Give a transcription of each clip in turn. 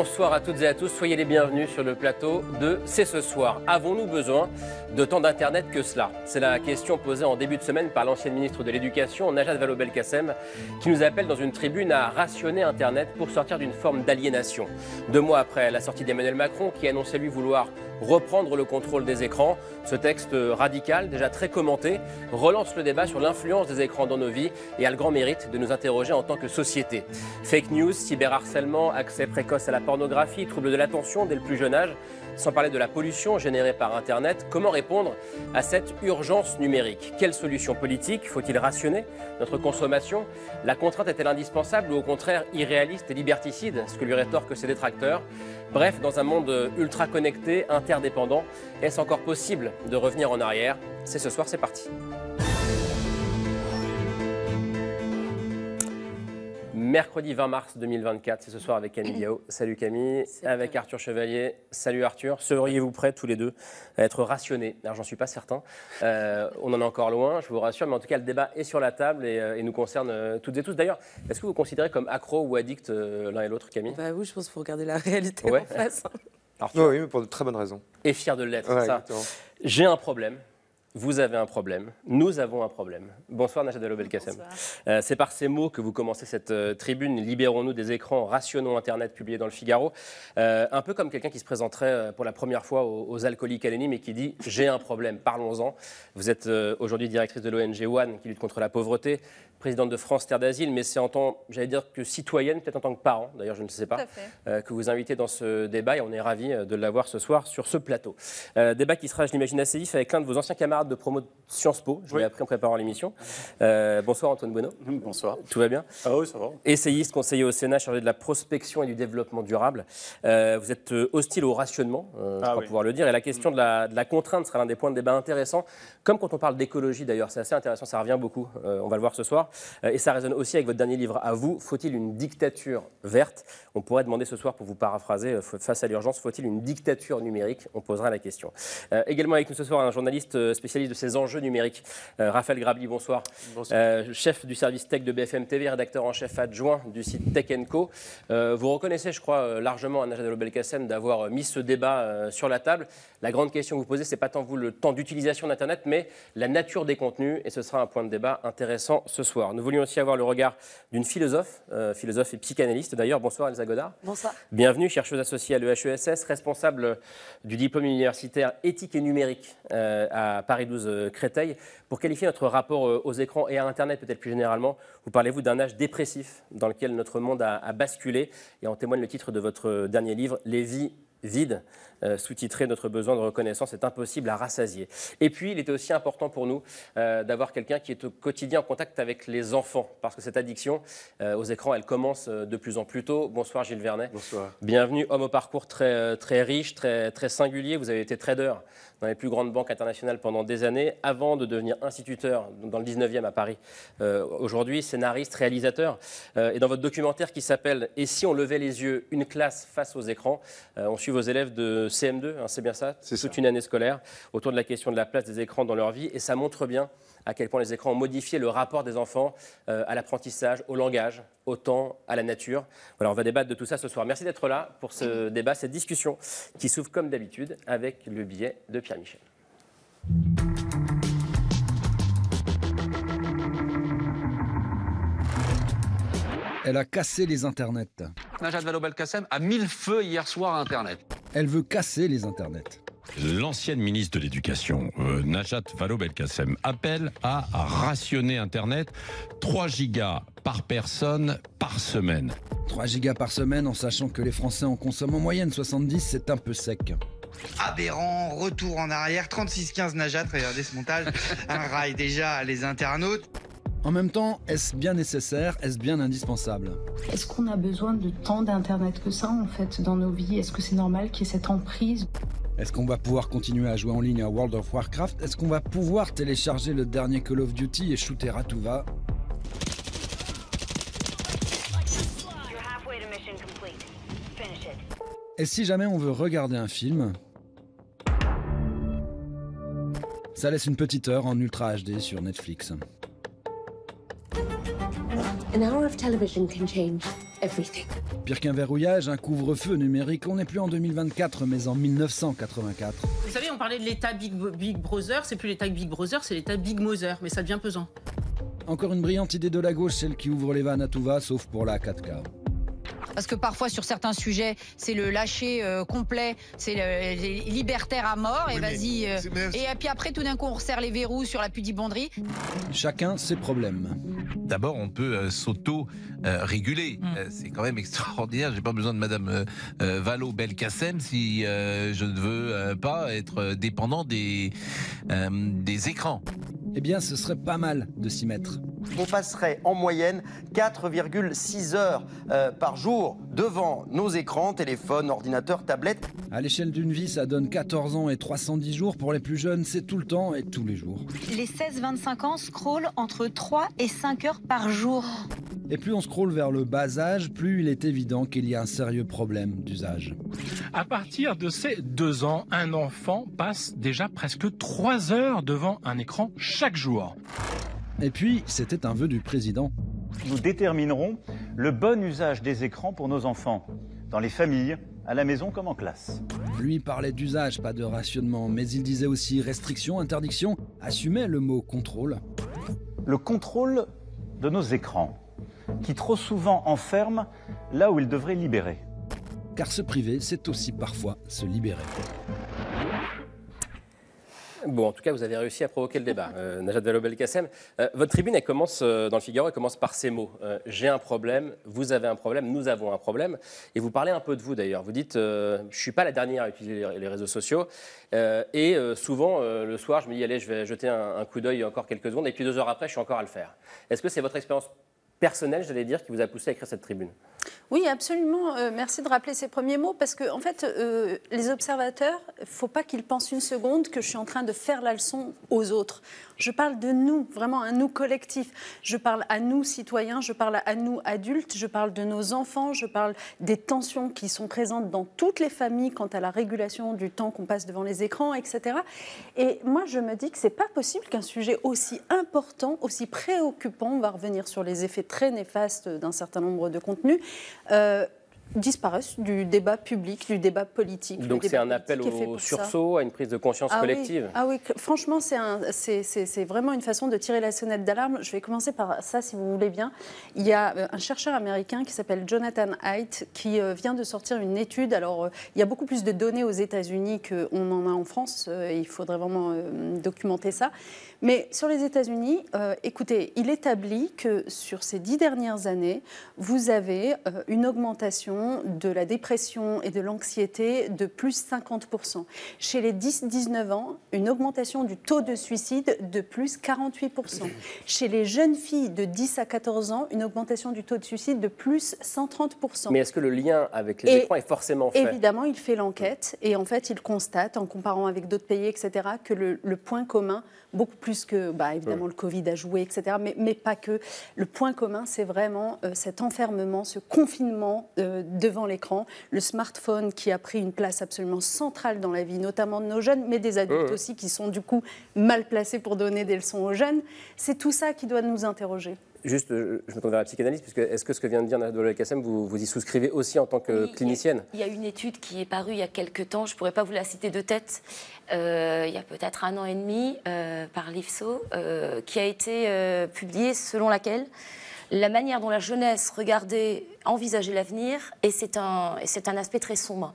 Bonsoir à toutes et à tous, soyez les bienvenus sur le plateau de C'est ce soir. Avons-nous besoin de tant d'Internet que cela? C'est la question posée en début de semaine par l'ancienne ministre de l'Éducation, Najat Vallaud-Belkacem, qui nous appelle dans une tribune à rationner Internet pour sortir d'une forme d'aliénation. Deux mois après la sortie d'Emmanuel Macron, qui annonçait lui vouloir reprendre le contrôle des écrans, ce texte radical, déjà très commenté, relance le débat sur l'influence des écrans dans nos vies et a le grand mérite de nous interroger en tant que société. Fake news, cyberharcèlement, accès précoce à la pornographie, troubles de l'attention dès le plus jeune âge, sans parler de la pollution générée par Internet, comment répondre à cette urgence numérique? Quelle solution politique Faut-il rationner? Notre consommation? La contrainte est-elle indispensable ou au contraire irréaliste et liberticide? Ce que lui rétorquent ses détracteurs? Bref, dans un monde ultra connecté, interdépendant, est-ce encore possible de revenir en arrière? C'est ce soir, c'est parti. Mercredi 20 mars 2024, c'est ce soir avec Camille Yao. Salut Camille. Avec Arthur Chevalier. Salut Arthur. Seriez-vous prêts tous les deux à être rationnés? Alors j'en suis pas certain. Euh, on en est encore loin, je vous rassure, mais en tout cas le débat est sur la table et, euh, et nous concerne euh, toutes et tous. D'ailleurs, est-ce que vous vous considérez comme accro ou addict euh, l'un et l'autre, Camille? Bah oui, je pense qu'il faut regarder la réalité Ouais. en face. Arthur Oui, oui, mais pour de très bonnes raisons. est fier de l'être, Ouais, c'est ça. exactement. J'ai un problème. Vous avez un problème. Nous avons un problème. Bonsoir Najat Vallaud-Belkacem. Euh, c'est par ces mots que vous commencez cette euh, tribune Libérons-nous des écrans, rationnons Internet, publié dans le Figaro. Euh, un peu comme quelqu'un qui se présenterait euh, pour la première fois aux, aux alcooliques anonymes et qui dit J'ai un problème, parlons-en. Vous êtes aujourd'hui directrice de l'ONG One qui lutte contre la pauvreté, présidente de France Terre d'Asile, mais c'est en tant, j'allais dire que citoyenne, peut-être en tant que parent, d'ailleurs je ne sais pas, que vous invitez dans ce débat et on est ravis de l'avoir ce soir sur ce plateau. Débat qui sera, je l'imagine, assez vif avec l'un de vos anciens camarades de promo de Sciences Po. Je l'ai Oui. appris en préparant l'émission. Euh, bonsoir Antoine Bueno. Bonsoir. Tout va bien? Ah oui, ça va. Essayiste, conseiller au Sénat, chargé de la prospection et du développement durable. Euh, vous êtes euh, hostile au rationnement, euh, je Ah crois oui. pouvoir le dire. Et la question de la, de la contrainte sera l'un des points de débat intéressants. Comme quand on parle d'écologie d'ailleurs, c'est assez intéressant, ça revient beaucoup. On va le voir ce soir. Et ça résonne aussi avec votre dernier livre à vous. Faut-il une dictature verte? On pourrait demander ce soir, pour vous paraphraser, face à l'urgence, faut-il une dictature numérique? On posera la question. Également avec nous ce soir un journaliste euh, spécialiste de ces enjeux numériques, euh, Raphaël Grabli, bonsoir. Euh, chef du service tech de BFM TV, rédacteur en chef adjoint du site Tech Co. Euh, vous reconnaissez, je crois, largement à Najat Vallaud-Belkacem d'avoir mis ce débat euh, sur la table. La grande question que vous posez, c'est pas tant vous le temps d'utilisation d'Internet, mais la nature des contenus, et ce sera un point de débat intéressant ce soir. Nous voulions aussi avoir le regard d'une philosophe, euh, philosophe et psychanalyste d'ailleurs. Bonsoir Elsa Godard. Bonsoir. Bienvenue, chercheuse associée à l'EHESS, responsable du diplôme universitaire éthique et numérique euh, à Paris 12 euh, Créteil. Pour qualifier notre rapport euh, aux écrans et à Internet peut-être plus généralement, vous parlez-vous d'un âge dépressif dans lequel notre monde a, a basculé? Et en témoigne le titre de votre euh, dernier livre, Les vies vides, euh, sous-titré Notre besoin de reconnaissance est impossible à rassasier. Et puis, il était aussi important pour nous euh, d'avoir quelqu'un qui est au quotidien en contact avec les enfants, parce que cette addiction euh, aux écrans, elle commence euh, de plus en plus tôt. Bonsoir Gilles Vernet. Bonsoir. Bienvenue, homme au parcours très, très riche, très, très singulier. Vous avez été trader dans les plus grandes banques internationales pendant des années, avant de devenir instituteur dans le 19e à Paris. Euh, Aujourd'hui, scénariste, réalisateur. Euh, et dans votre documentaire qui s'appelle Et si on levait les yeux, une classe face aux écrans, euh, on suit vos élèves de CM2, hein, c'est bien ça C'est Toute ça. une année scolaire, autour de la question de la place des écrans dans leur vie. Et ça montre bien à quel point les écrans ont modifié le rapport des enfants euh, à l'apprentissage, au langage, au temps, à la nature. Voilà, on va débattre de tout ça ce soir. Merci d'être là pour ce débat, cette discussion qui s'ouvre comme d'habitude avec le billet de Pierre Michel. Elle a cassé les internets. Najat Vallaud-Belkacem a mis le feu hier soir à Internet. Elle veut casser les internets. L'ancienne ministre de l'Éducation, euh, Najat Vallaud-Belkacem, appelle à rationner Internet 3 gigas par personne par semaine. 3 gigas par semaine en sachant que les Français en consomment en moyenne 70, c'est un peu sec. aberrant, retour en arrière, 36-15 Najat, regardez ce montage, un rail déjà les internautes. En même temps, est-ce bien nécessaire? Est-ce bien indispensable? Est-ce qu'on a besoin de tant d'Internet que ça, en fait, dans nos vies? Est-ce que c'est normal qu'il y ait cette emprise? Est-ce qu'on va pouvoir continuer à jouer en ligne à World of Warcraft? Est-ce qu'on va pouvoir télécharger le dernier Call of Duty et shooter à tout va? Et si jamais on veut regarder un film? Ça laisse une petite heure en Ultra HD sur Netflix. An hour of television can change everything. Pire qu'un verrouillage, un couvre-feu numérique, on n'est plus en 2024 mais en 1984. Vous savez, on parlait de l'état Big, Big Brother, c'est plus l'état Big Brother, c'est l'état Big Mother, mais ça devient pesant. Encore une brillante idée de la gauche, celle qui ouvre les vannes à tout va, sauf pour la 4K. Parce que parfois, sur certains sujets, c'est le lâcher euh, complet, c'est le, les libertaires à mort, et Oui, vas-y. euh, et puis après, tout d'un coup, on resserre les verrous sur la pudibonderie. Chacun ses problèmes. D'abord, on peut euh, s'auto-réguler. Euh, c'est quand même extraordinaire. J'ai pas besoin de Madame Valo Belkacem si euh, je ne veux euh, pas être dépendant des, euh, des écrans. Eh bien, ce serait pas mal de s'y mettre. On passerait en moyenne 4,6 heures euh, par jour devant nos écrans, téléphones, ordinateurs, tablettes. À l'échelle d'une vie, ça donne 14 ans et 310 jours. Pour les plus jeunes, c'est tout le temps et tous les jours. Les 16-25 ans scrollent entre 3 et 5 heures par jour. Et plus on scrolle vers le bas âge, plus il est évident qu'il y a un sérieux problème d'usage. À partir de ces deux ans, un enfant passe déjà presque trois heures devant un écran chaque jour. Et puis, c'était un vœu du président. Nous déterminerons le bon usage des écrans pour nos enfants, dans les familles, à la maison comme en classe. Lui parlait d'usage, pas de rationnement, mais il disait aussi restriction, interdiction, assumait le mot contrôle. Le contrôle de nos écrans, qui trop souvent enferment là où ils devraient libérer. Car se priver, c'est aussi parfois se libérer. Bon, en tout cas, vous avez réussi à provoquer le débat. Euh, Najat Vallaud-Belkacem, euh, votre tribune, elle commence euh, dans le Figaro, elle commence par ces mots. Euh, J'ai un problème, vous avez un problème, nous avons un problème. Et vous parlez un peu de vous d'ailleurs. Vous dites, euh, je suis pas la dernière à utiliser les, les réseaux sociaux. Euh, et euh, souvent, euh, le soir, je me dis, allez, je vais jeter un, un coup d'œil encore quelques secondes. Et puis deux heures après, je suis encore à le faire. Est-ce que c'est votre expérience personnelle, j'allais dire, qui vous a poussé à écrire cette tribune Oui, absolument. Euh, merci de rappeler ces premiers mots parce que, en fait, euh, les observateurs, faut pas qu'ils pensent une seconde que je suis en train de faire la leçon aux autres. Je parle de nous, vraiment un nous collectif. Je parle à nous citoyens, je parle à nous adultes, je parle de nos enfants, je parle des tensions qui sont présentes dans toutes les familles quant à la régulation du temps qu'on passe devant les écrans, etc. Et moi, je me dis que c'est pas possible qu'un sujet aussi important, aussi préoccupant, on va revenir sur les effets très néfastes d'un certain nombre de contenus, euh, disparaisse du débat public, du débat politique. Donc c'est un appel au ça. sursaut, à une prise de conscience Ah oui. collective Ah oui, franchement, c'est vraiment une façon de tirer la sonnette d'alarme. Je vais commencer par ça, si vous voulez bien. Il y a euh, un chercheur américain qui s'appelle Jonathan Haidt qui euh, vient de sortir une étude. Alors, euh, il y a beaucoup plus de données aux États-Unis qu'on en a en France. il faudrait vraiment documenter ça. Mais sur les États-Unis, euh, écoutez, il établit que sur ces dix dernières années, vous avez une augmentation de la dépression et de l'anxiété de plus 50%. Chez les 10-19 ans, une augmentation du taux de suicide de plus 48%. Chez les jeunes filles de 10 à 14 ans, une augmentation du taux de suicide de plus 130%. Mais est-ce que le lien avec les Et écrans est forcément fait? Évidemment, il fait l'enquête et en fait, il constate, en comparant avec d'autres pays, etc., que le, le point commun, beaucoup plus que, bah, évidemment, le Covid a joué, etc., mais, mais pas que, le point commun, c'est vraiment euh, cet enfermement, ce confinement euh, devant l'écran, le smartphone qui a pris une place absolument centrale dans la vie, notamment de nos jeunes, mais des adultes aussi qui sont du coup mal placés pour donner des leçons aux jeunes. C'est tout ça qui doit nous interroger. Juste, euh, je me tourne vers la psychanalyste, puisque est-ce que ce que vient de dire Najat Kassem, vous, vous y souscrivez aussi en tant que Oui, clinicienne Il y a une étude qui est parue il y a quelques temps, je ne pourrais pas vous la citer de tête, euh, il y a peut-être un an et demi, euh, par l'IFSO, euh, qui a été publiée selon laquelle la manière dont la jeunesse regardait, envisageait l'avenir, et c'est un, et c'est un aspect très sombre.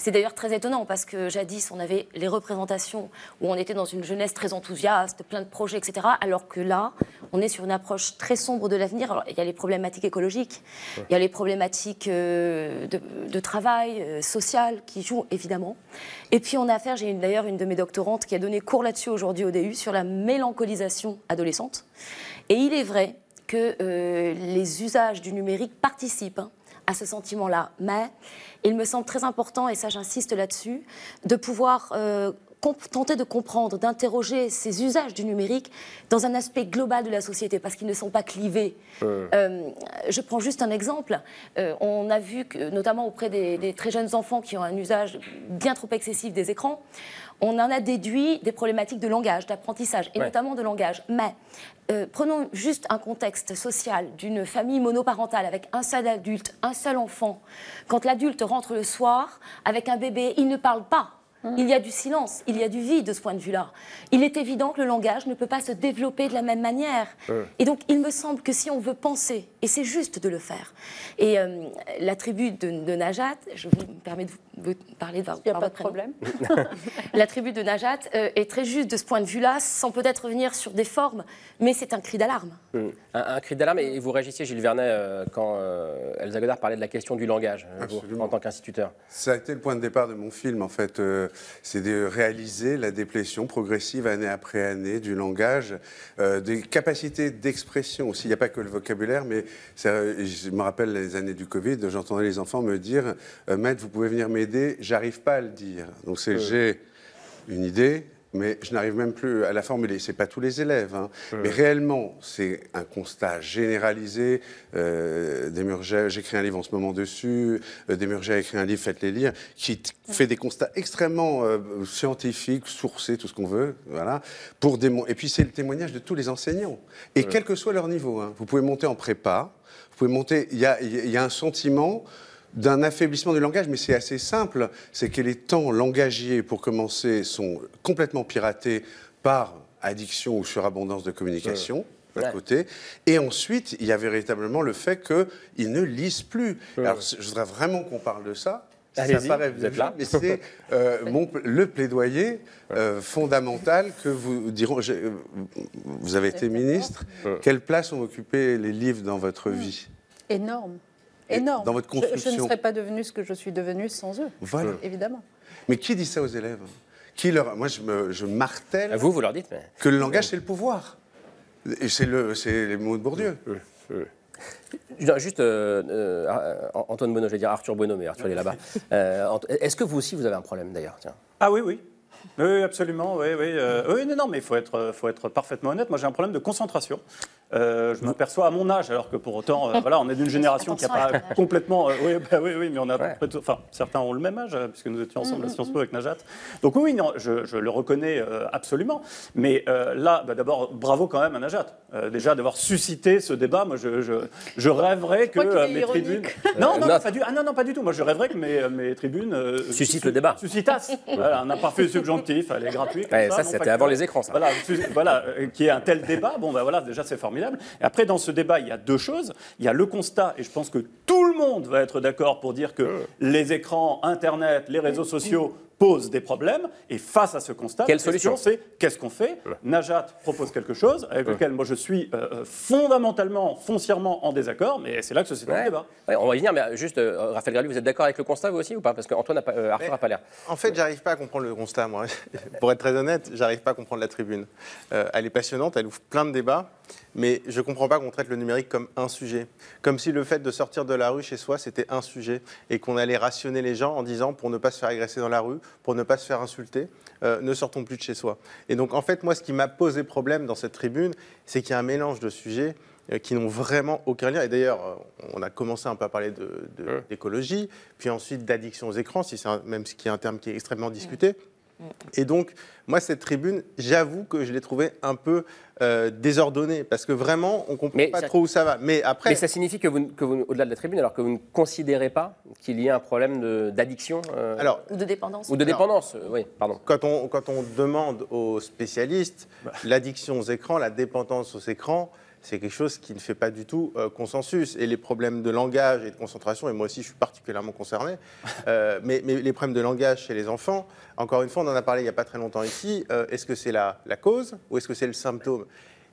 C'est d'ailleurs très étonnant parce que jadis, on avait les représentations où on était dans une jeunesse très enthousiaste, plein de projets, etc. Alors que là, on est sur une approche très sombre de l'avenir. Alors, il y a les problématiques écologiques, il y a les problématiques euh, de, de travail, euh, social qui jouent évidemment. Et puis, on a affaire, j'ai d'ailleurs une de mes doctorantes qui a donné cours là-dessus aujourd'hui au DU sur la mélancolisation adolescente. Et il est vrai que euh, les usages du numérique participent hein, à ce sentiment-là. Mais il me semble très important, et ça j'insiste là-dessus, de pouvoir euh, tenter de comprendre, d'interroger ces usages du numérique dans un aspect global de la société, parce qu'ils ne sont pas clivés. Euh, je prends juste un exemple. Euh, on a vu que, notamment auprès des, des très jeunes enfants qui ont un usage bien trop excessif des écrans, on en a déduit des problématiques de langage, d'apprentissage, et Ouais. notamment de langage. Mais euh, prenons juste un contexte social d'une famille monoparentale avec un seul adulte, un seul enfant. Quand l'adulte rentre le soir avec un bébé, il ne parle pas. Il y a du silence, il y a du vide de ce point de vue-là. Il est évident que le langage ne peut pas se développer de la même manière. Et donc, il me semble que si on veut penser, et c'est juste de le faire, et euh, la tribu de, de Najat, je vous permets de vous, parler de Il n'y a pas votre de problème. La tribu de Najat euh, est très juste de ce point de vue-là, sans peut-être revenir sur des formes, mais c'est un cri d'alarme. Hum. Un, un cri d'alarme, et vous réagissiez, Gilles Vernet, euh, quand euh, Elsa Godard parlait de la question du langage, euh, vous, en tant qu'instituteur. Ça a été le point de départ de mon film, en fait. Euh, c'est de réaliser la déplétion progressive année après année du langage, euh, des capacités d'expression aussi. Il n'y a pas que le vocabulaire, mais je me rappelle les années du Covid, j'entendais les enfants me dire euh, Maître, vous pouvez venir m'aider, j'arrive pas à le dire. Donc c'est j'ai une idée. Mais je n'arrive même plus à la formuler. C'est pas tous les élèves, hein. mais réellement, c'est un constat généralisé. Euh, j'écris un livre en ce moment dessus. Euh, a écrit un livre, faites-les lire, qui fait des constats extrêmement euh, scientifiques, sourcés, tout ce qu'on veut, voilà. Pour démon- Et puis c'est le témoignage de tous les enseignants, et Ouais. quel que soit leur niveau. hein. Vous pouvez monter en prépa, vous pouvez monter. Il y a, il y a un sentiment d'un affaiblissement du langage, mais c'est assez simple. C'est que les temps langagiers, pour commencer, sont complètement piratés par addiction ou surabondance de communication. d'un Ouais. côté. Et ensuite, il y a véritablement le fait qu'ils ne lisent plus. Alors, je voudrais vraiment qu'on parle de ça. Ça Allez-y, paraît vous êtes là. Mais c'est euh, mon- le plaidoyer euh, fondamental que vous diront. Vous avez été ministre. Quelle place ont occupé les livres dans votre vie? Énorme. Énorme. dans votre Je- Je, construction. ne serais pas devenue ce que je suis devenue sans eux. Voilà. Évidemment. Mais qui dit ça aux élèves qui leur... Moi, je, me, je martèle Vous, vous leur dites, mais... que le langage, c'est le pouvoir. Et c'est le, c'est les mots de Bourdieu. Non, Juste, euh, euh, Antoine Bonneau, je vais dire Arthur Bonneau, mais Arthur il est là-bas. Euh, Est-ce que vous aussi, vous avez un problème d'ailleurs tiens? Ah oui, oui. Oui, oui, absolument. Oui, oui. euh, oui, non, non, mais il faut être, faut être parfaitement honnête. Moi, j'ai un problème de concentration. Euh, je m'aperçois à mon âge, alors que pour autant, euh, voilà, on est d'une génération qui n'a pas complètement. euh, oui, bah oui, oui, mais on a à peu près tout- Enfin, certains ont le même âge, puisque nous étions ensemble à Sciences Po avec Najat. Donc oui, non, je, je le reconnais euh, absolument. Mais euh, là, bah, d'abord, bravo quand même à Najat. Euh, déjà d'avoir suscité ce débat. Moi, je, je, je rêverais que mes ironique. tribunes. Non, non, pas du, ah, non, non, pas du tout. Moi, je rêverais que mes, mes tribunes euh, Suscite le débat. Suscitassent. Voilà, un imparfait subjonctif, elle est gratuite. Ouais, ça, c'était avant les écrans, ça. Voilà, voilà euh, qui est un tel débat. Bon, ben voilà, déjà c'est formidable. Et après, dans ce débat, il y a deux choses. Il y a le constat, et je pense que tout le monde va être d'accord pour dire que les écrans, Internet, les réseaux sociaux posent des problèmes. Et face à ce constat, Quelle la question, solution c'est qu'est-ce qu'on fait? Najat propose quelque chose avec lequel moi je suis euh, fondamentalement, foncièrement en désaccord, mais c'est là que se situe le Ouais. débat. Ouais, on va y venir, mais juste, euh, Raphaël Gralu, vous êtes d'accord avec le constat, vous aussi, ou pas? Parce qu'Antoine n'a pas, euh, Arthur n'a pas l'air. En fait, j'arrive pas à comprendre le constat, moi. Pour être très honnête, j'arrive pas à comprendre la tribune. Euh, elle est passionnante, elle ouvre plein de débats, mais je comprends pas qu'on traite le numérique comme un sujet. Comme si le fait de sortir de la rue chez soi, c'était un sujet, et qu'on allait rationner les gens en disant, pour ne pas se faire agresser dans la rue, pour ne pas se faire insulter, euh, ne sortons plus de chez soi. Et donc, en fait, moi, ce qui m'a posé problème dans cette tribune, c'est qu'il y a un mélange de sujets euh, qui n'ont vraiment aucun lien. Et d'ailleurs, euh, on a commencé un peu à parler de- de- d'écologie, puis ensuite d'addiction aux écrans, si c'est même ce qui est un terme qui est extrêmement discuté. Et donc, moi, cette tribune, j'avoue que je l'ai trouvée un peu euh, désordonnée, parce que vraiment, on comprend pas ça- trop où ça va. Mais après, Mais ça signifie que vous, que vous au-delà de la tribune, alors que vous ne considérez pas qu'il y ait un problème de- d'addiction euh, Ou de dépendance. ou de alors- dépendance euh, Oui, pardon. quand on, quand on demande aux spécialistes, l'addiction aux écrans, la dépendance aux écrans, c'est quelque chose qui ne fait pas du tout euh, consensus. Et les problèmes de langage et de concentration, et moi aussi je suis particulièrement concerné, euh, mais, mais les problèmes de langage chez les enfants, encore une fois, on en a parlé il n'y a pas très longtemps ici, euh, est-ce que c'est la, la cause ou est-ce que c'est le symptôme?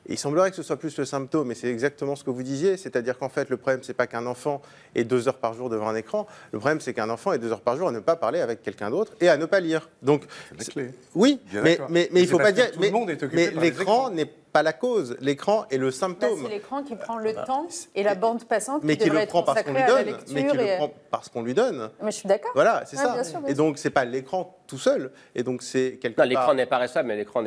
Il semblerait que ce soit plus le symptôme, et c'est exactement ce que vous disiez, c'est-à-dire qu'en fait, le problème, c'est pas qu'un enfant est deux heures par jour devant un écran, le problème, c'est qu'un enfant est deux heures par jour à ne pas parler avec quelqu'un d'autre et à ne pas lire. Donc, la clé. oui, Bien mais, mais, mais il faut pas dire. tout le mais monde est occupé mais l'écran n'est pas la cause. L'écran est le Bah, symptôme. c'est l'écran qui prend le temps et la bande passante mais qui qui le être prend parce qu'on lui donne. Mais qui et- le prend parce qu'on lui donne. Mais je suis d'accord. Voilà, c'est Ouais, ça. bien sûr, bien et donc, c'est pas l'écran tout seul. Et donc, c'est quelque Non, part. l'écran n'est pas responsable, mais l'écran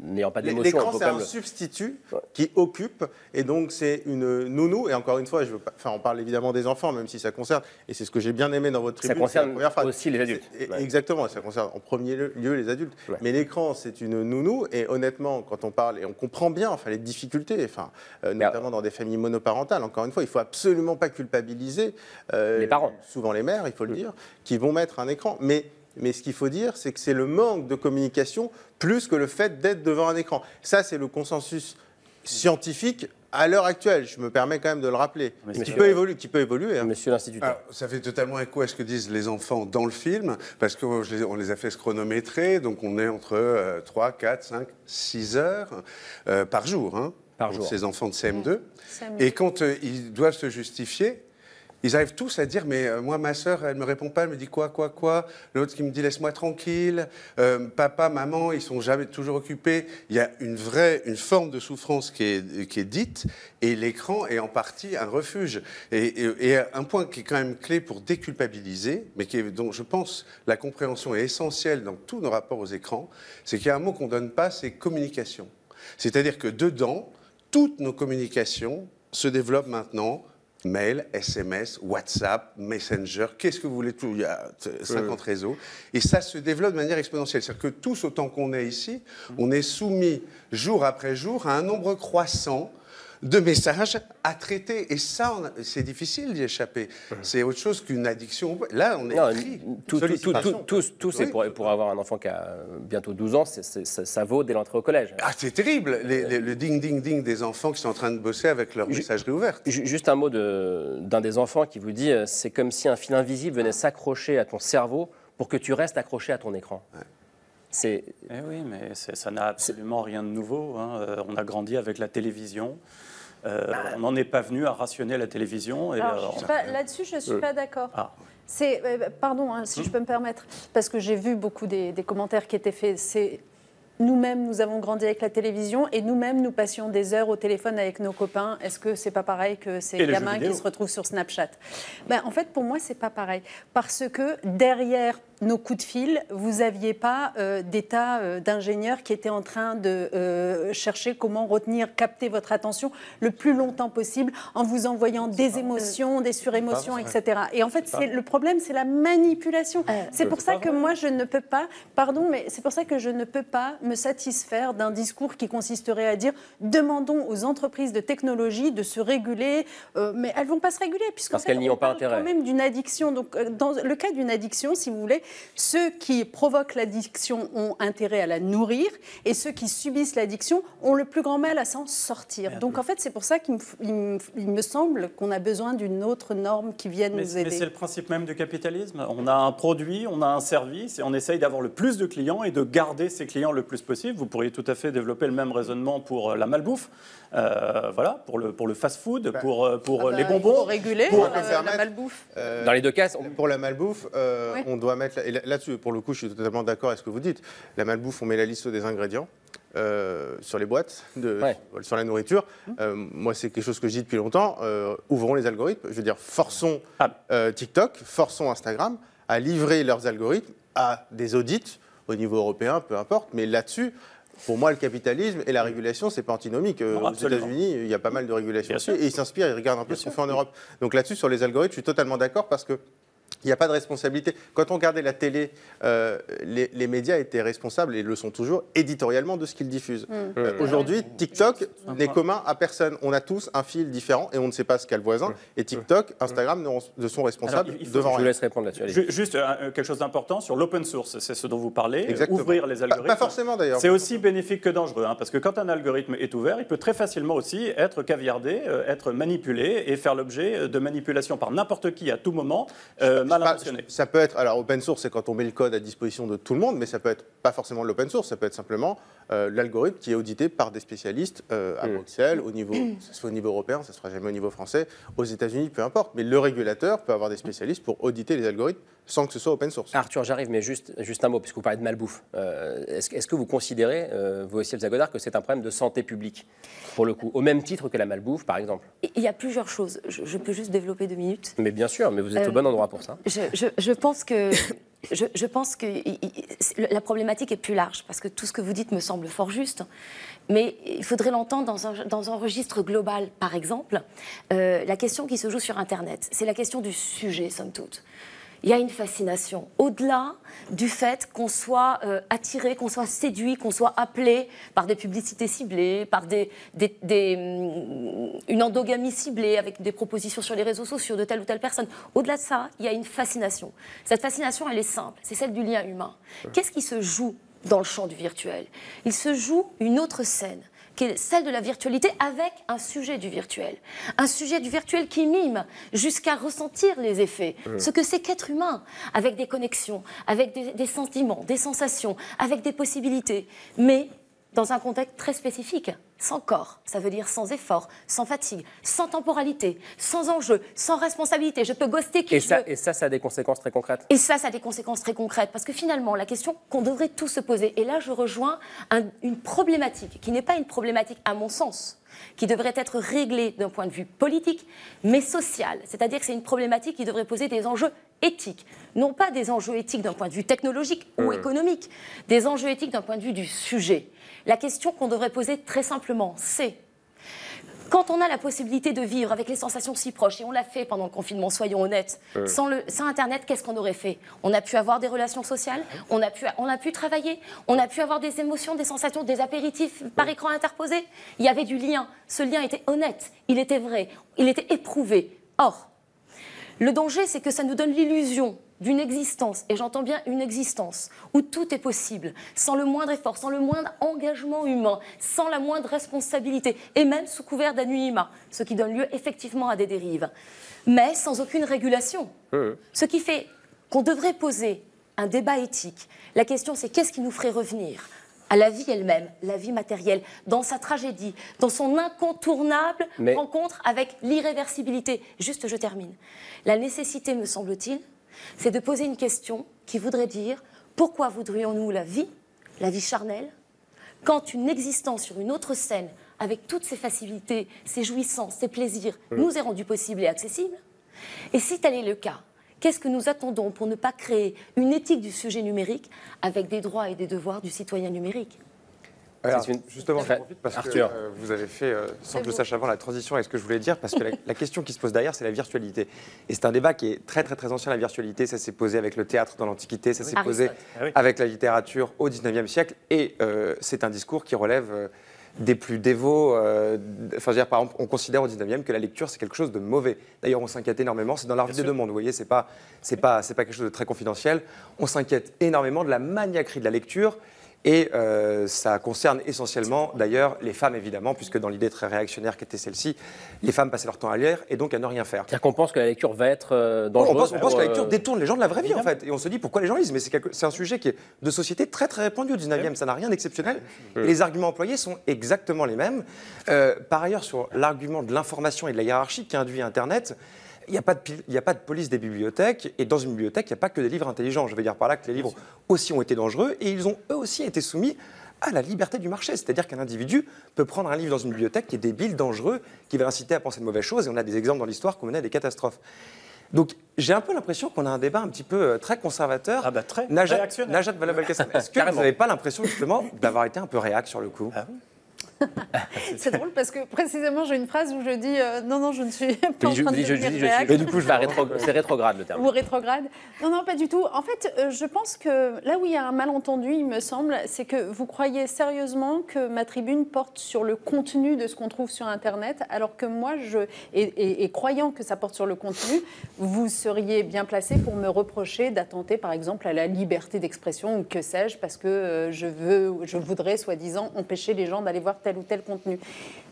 n'ayant pas d'émotion. L'écran, c'est un le- substitut qui occupe, et donc c'est une nounou. Et encore une fois, je veux pas, enfin, on parle évidemment des enfants, même si ça concerne, et c'est ce que j'ai bien aimé dans votre Ça tribune. la concerne première phrase. aussi les adultes. Ouais. Exactement, ça concerne en premier lieu lieu les adultes. Mais l'écran, c'est une nounou, et honnêtement, quand on parle, et on comprend bien, enfin, les difficultés, enfin, euh, notamment dans des familles monoparentales. Encore une fois, il faut absolument pas culpabiliser euh, Les parents. souvent les mères, il faut le dire, qui vont mettre un écran. Mais mais ce qu'il faut dire, c'est que c'est le manque de communication plus que le fait d'être devant un écran. Ça, c'est le consensus scientifique à l'heure actuelle. Je me permets quand même de le rappeler. Qui Monsieur- peut évoluer. Qui peut évoluer hein. Monsieur l'instituteur. Ça fait totalement écho à ce que disent les enfants dans le film, parce qu'on on les a fait se chronométrer, donc on est entre euh, 3, 4, 5, 6 heures euh, par jour, hein, Par pour jour. ces enfants de CM2. CM2. Et quand euh, ils doivent se justifier, ils arrivent tous à dire mais euh, moi ma sœur elle me répond pas elle me dit quoi quoi quoi. L'autre qui me dit laisse-moi tranquille. Euh, papa maman ils sont jamais toujours occupés. Il y a une vraie une forme de souffrance qui est qui est dite et l'écran est en partie un refuge. Et, un point qui est quand même clé pour déculpabiliser mais dont je pense la compréhension est essentielle dans tous nos rapports aux écrans c'est qu'il y a un mot qu'on donne pas c'est communication. C'est-à-dire que dedans toutes nos communications se développent maintenant mail, SMS, WhatsApp, Messenger, qu'est-ce que vous voulez tout Il y a euh, 50 réseaux. Et ça se développe de manière exponentielle. C'est-à-dire que tous, autant qu'on est ici, on est soumis jour après jour à un nombre croissant de messages à traiter. Et ça, c'est difficile d'y échapper. C'est autre chose qu'une addiction. Là, on est Non, pris. tout, tout, tout, Sollicitation. tout, tout, tout, c'est Oui. pour, pour avoir un enfant qui a bientôt 12 ans, ça, ça vaut dès l'entrée au collège. Ah, c'est terrible, les- les- le ding-ding-ding des enfants qui sont en train de bosser avec leur messagerie ouverte. Ju- Juste un mot de- d'un des enfants qui vous dit euh, c'est comme si un fil invisible venait s'accrocher à ton cerveau pour que tu restes accroché à ton écran. C'est Eh oui, mais ça n'a absolument rien de nouveau. hein. Euh, on a grandi avec la télévision. Euh, on n'en est pas venu à rationner la télévision. Et, Alors, euh, Là-dessus, je ne suis pas d'accord. Ah. C'est, euh, pardon, hein, si je peux me permettre, parce que j'ai vu beaucoup des, des commentaires qui étaient faits. C'est nous-mêmes, nous avons grandi avec la télévision et nous-mêmes, nous passions des heures au téléphone avec nos copains. Est-ce que c'est pas pareil que ces Et les gamins qui se retrouvent sur Snapchat? Ben, En fait, pour moi, c'est pas pareil, parce que derrière nos coups de fil, vous n'aviez pas euh, des tas euh, d'ingénieurs qui étaient en train de euh, chercher comment retenir, capter votre attention le plus longtemps possible en vous envoyant des émotions, des surémotions, etc. Et en fait, C'est le problème, c'est la manipulation. c'est pour ça que moi, je ne peux pas, pardon, mais c'est pour ça que je ne peux pas me satisfaire d'un discours qui consisterait à dire demandons aux entreprises de technologie de se réguler, euh, mais elles vont pas se réguler puisque Parce qu'elles n'y ont pas intérêt. quand même d'une addiction. Donc, euh, dans le cas d'une addiction, si vous voulez, ceux qui provoquent l'addiction ont intérêt à la nourrir et ceux qui subissent l'addiction ont le plus grand mal à s'en sortir. Donc, en fait, c'est pour ça qu'il me, il il semble qu'on a besoin d'une autre norme qui vienne Mais, nous mais aider. c'est le principe même du capitalisme. On a un produit, on a un service et on essaye d'avoir le plus de clients et de garder ces clients le plus possible. Vous pourriez tout à fait développer le même raisonnement pour euh, la malbouffe, euh, voilà, pour le, pour le fast-food, pour, pour Ah bah, les il bonbons. faut réguler pour- euh, la, malbouffe. Euh, Dans les deux cas, pour la malbouffe, euh, Oui. on doit mettre. Et là- là-dessus, pour le coup, je suis totalement d'accord avec ce que vous dites. La malbouffe, on met la liste des ingrédients. euh, sur les boîtes, de, sur la nourriture. Euh, moi, c'est quelque chose que je dis depuis longtemps. euh, ouvrons les algorithmes. Je veux dire, forçons euh, TikTok, forçons Instagram à livrer leurs algorithmes à des audits au niveau européen, peu importe. Mais là-dessus, pour moi, le capitalisme et la régulation, c'est pas antinomique. Non, Aux. États-Unis, il y a pas mal de régulation Bien dessus, sûr. et ils s'inspirent, ils regardent un peu ce qu'on fait en Europe. Donc là-dessus, sur les algorithmes, je suis totalement d'accord parce que il n'y a pas de responsabilité. Quand on regardait la télé, euh, les, les médias étaient responsables, et le sont toujours, éditorialement de ce qu'ils diffusent. Mm. Euh, Aujourd'hui, TikTok n'est commun à personne. On a tous un fil différent et on ne sait pas ce qu'a le voisin. Et TikTok, Instagram ne, ne sont responsables Alors, il faut- devant je vous laisse répondre là-dessus. Juste euh, euh, quelque chose d'important sur l'open source, c'est ce dont vous parlez. Exactement. Ouvrir les algorithmes. pas forcément, d'ailleurs. C'est aussi bénéfique que dangereux, hein, parce que quand un algorithme est ouvert, il peut très facilement aussi être caviardé, euh, être manipulé et faire l'objet de manipulation par n'importe qui à tout moment, euh, mal Pas- intentionné. Ça peut être, alors open source, c'est quand on met le code à disposition de tout le monde, mais ça peut être pas forcément de l'open source, ça peut être simplement euh, l'algorithme qui est audité par des spécialistes euh, à Bruxelles, au niveau, que ce soit au niveau européen, ça ne sera jamais au niveau français, aux États-Unis, peu importe. Mais le régulateur peut avoir des spécialistes pour auditer les algorithmes sans que ce soit open source. Arthur, j'arrive, mais juste, juste un mot, puisque vous parlez de malbouffe. Euh, est-ce, que- est-ce que vous considérez, euh, vous aussi, Elsa Godard, que c'est un problème de santé publique, pour le coup, au même titre que la malbouffe, par exemple? Il y a plusieurs choses. Je, je peux juste développer deux minutes. Mais bien sûr, mais vous êtes Euh, au bon endroit pour ça. Je, je- je pense que, je, je pense que i- i- la problématique est plus large, parce que tout ce que vous dites me semble fort juste, mais il faudrait l'entendre dans un, dans un registre global. Par exemple, euh, la question qui se joue sur Internet, c'est la question du sujet, somme toute. Il y a une fascination, au-delà du fait qu'on soit euh, attiré, qu'on soit séduit, qu'on soit appelé par des publicités ciblées, par des, des- des, hum, une endogamie ciblée avec des propositions sur les réseaux sociaux de telle ou telle personne. Au-delà de ça, il y a une fascination. Cette fascination, elle est simple, c'est celle du lien humain. Qu'est-ce qui se joue dans le champ du virtuel? Il se joue une autre scène qui est celle de la virtualité avec un sujet du virtuel. Un sujet du virtuel qui mime jusqu'à ressentir les effets. Mm. Ce que c'est qu'être humain, avec des connexions, avec des, des sentiments, des sensations, avec des possibilités, mais dans un contexte très spécifique, sans corps, ça veut dire sans effort, sans fatigue, sans temporalité, sans enjeu, sans responsabilité. Je peux ghoster qui Et je ça, veux. et ça, ça a des conséquences très concrètes. Et ça, ça a des conséquences très concrètes. Parce que finalement, la question qu'on devrait tous se poser, et là je rejoins un- une problématique qui n'est pas une problématique à mon sens, qui devrait être réglée d'un point de vue politique, mais social. C'est-à-dire que c'est une problématique qui devrait poser des enjeux éthiques. Non pas des enjeux éthiques d'un point de vue technologique ou Mm. économique, des enjeux éthiques d'un point de vue du sujet. La question qu'on devrait poser très simplement, c'est quand on a la possibilité de vivre avec les sensations si proches, et on l'a fait pendant le confinement, soyons honnêtes, Ouais. sans, le, sans Internet, qu'est-ce qu'on aurait fait? On a pu avoir des relations sociales, on a, pu, on a pu travailler, on a pu avoir des émotions, des sensations, des apéritifs par écran interposé. Il y avait du lien. Ce lien était honnête, il était vrai, il était éprouvé. Or, le danger, c'est que ça nous donne l'illusion d'une existence, et j'entends bien une existence, où tout est possible, sans le moindre effort, sans le moindre engagement humain, sans la moindre responsabilité, et même sous couvert d'anonymat, ce qui donne lieu effectivement à des dérives, mais sans aucune régulation. Ce qui fait qu'on devrait poser un débat éthique. La question, c'est qu'est-ce qui nous ferait revenir à la vie elle-même, la vie matérielle, dans sa tragédie, dans son incontournable Mais- rencontre avec l'irréversibilité. Juste, je termine. La nécessité, me semble-t-il, c'est de poser une question qui voudrait dire pourquoi voudrions-nous la vie, la vie charnelle, quand une existence sur une autre scène, avec toutes ses facilités, ses jouissances, ses plaisirs, nous est rendue possible et accessible Et si tel est le cas, qu'est-ce que nous attendons pour ne pas créer une éthique du sujet numérique avec des droits et des devoirs du citoyen numérique? Alors, une- justement, Enfin, je profite parce Arthur. que euh, vous avez fait, euh, sans que je sache avant, la transition avec ce que je voulais dire, parce que la, la question qui se pose derrière, c'est la virtualité. Et c'est un débat qui est très, très, très ancien, la virtualité. Ça s'est posé avec le théâtre dans l'Antiquité, ça s'est posé Aristote. Ah oui. avec la littérature au 19e siècle. Et euh, c'est un discours qui relève euh, des plus dévots. euh, Enfin, je veux dire, par exemple, on considère au 19e que la lecture, c'est quelque chose de mauvais. D'ailleurs, on s'inquiète énormément. C'est dans l'art des deux mondes, vous voyez, c'est pas, c'est pas, c'est pas quelque chose de très confidentiel. On s'inquiète énormément de la maniaquerie de la lecture. Et euh, ça concerne essentiellement, d'ailleurs, les femmes, évidemment, puisque dans l'idée très réactionnaire qu'était celle-ci, les femmes passaient leur temps à lire et donc à ne rien faire. C'est-à-dire qu'on pense que la lecture va être euh, on dangereuse. pense, on pense que la lecture euh, détourne les gens de la vraie vie, en fait. Et on se dit pourquoi les gens lisent? Mais c'est quelque- c'est un sujet qui est de société très très répandu au 19e. Ça n'a rien d'exceptionnel. Et Les arguments employés sont exactement les mêmes. Euh, par ailleurs, sur l'argument de l'information et de la hiérarchie qui induit Internet, il n'y a, pas de y a pas de police des bibliothèques. Et dans une bibliothèque, il n'y a pas que des livres intelligents. Je veux dire par là que les livres aussi ont été dangereux et ils ont eux aussi été soumis à la liberté du marché. C'est-à-dire qu'un individu peut prendre un livre dans une bibliothèque qui est débile, dangereux, qui va l'inciter à penser de mauvaises choses. Et on a des exemples dans l'histoire mené à des catastrophes. Donc j'ai un peu l'impression qu'on a un débat un petit peu euh, très conservateur. Ah bah très Najat. Najat Est-ce que vous n'avez pas l'impression justement d'avoir été un peu réac sur le coup? C'est drôle parce que précisément j'ai une phrase où je dis euh, non non je ne suis pas en je, train de je, devenir dis, je réac. suis. Mais du coup, je vais rétro- c'est rétrograde le terme. Ou rétrograde Non, non, pas du tout. En fait, euh, je pense que là où il y a un malentendu, il me semble, c'est que vous croyez sérieusement que ma tribune porte sur le contenu de ce qu'on trouve sur Internet, alors que moi, je, et, et- et croyant que ça porte sur le contenu, vous seriez bien placé pour me reprocher d'attenter, par exemple, à la liberté d'expression ou que sais-je, parce que euh, je, veux, je voudrais, soi-disant, empêcher les gens d'aller voir tel ou tel contenu.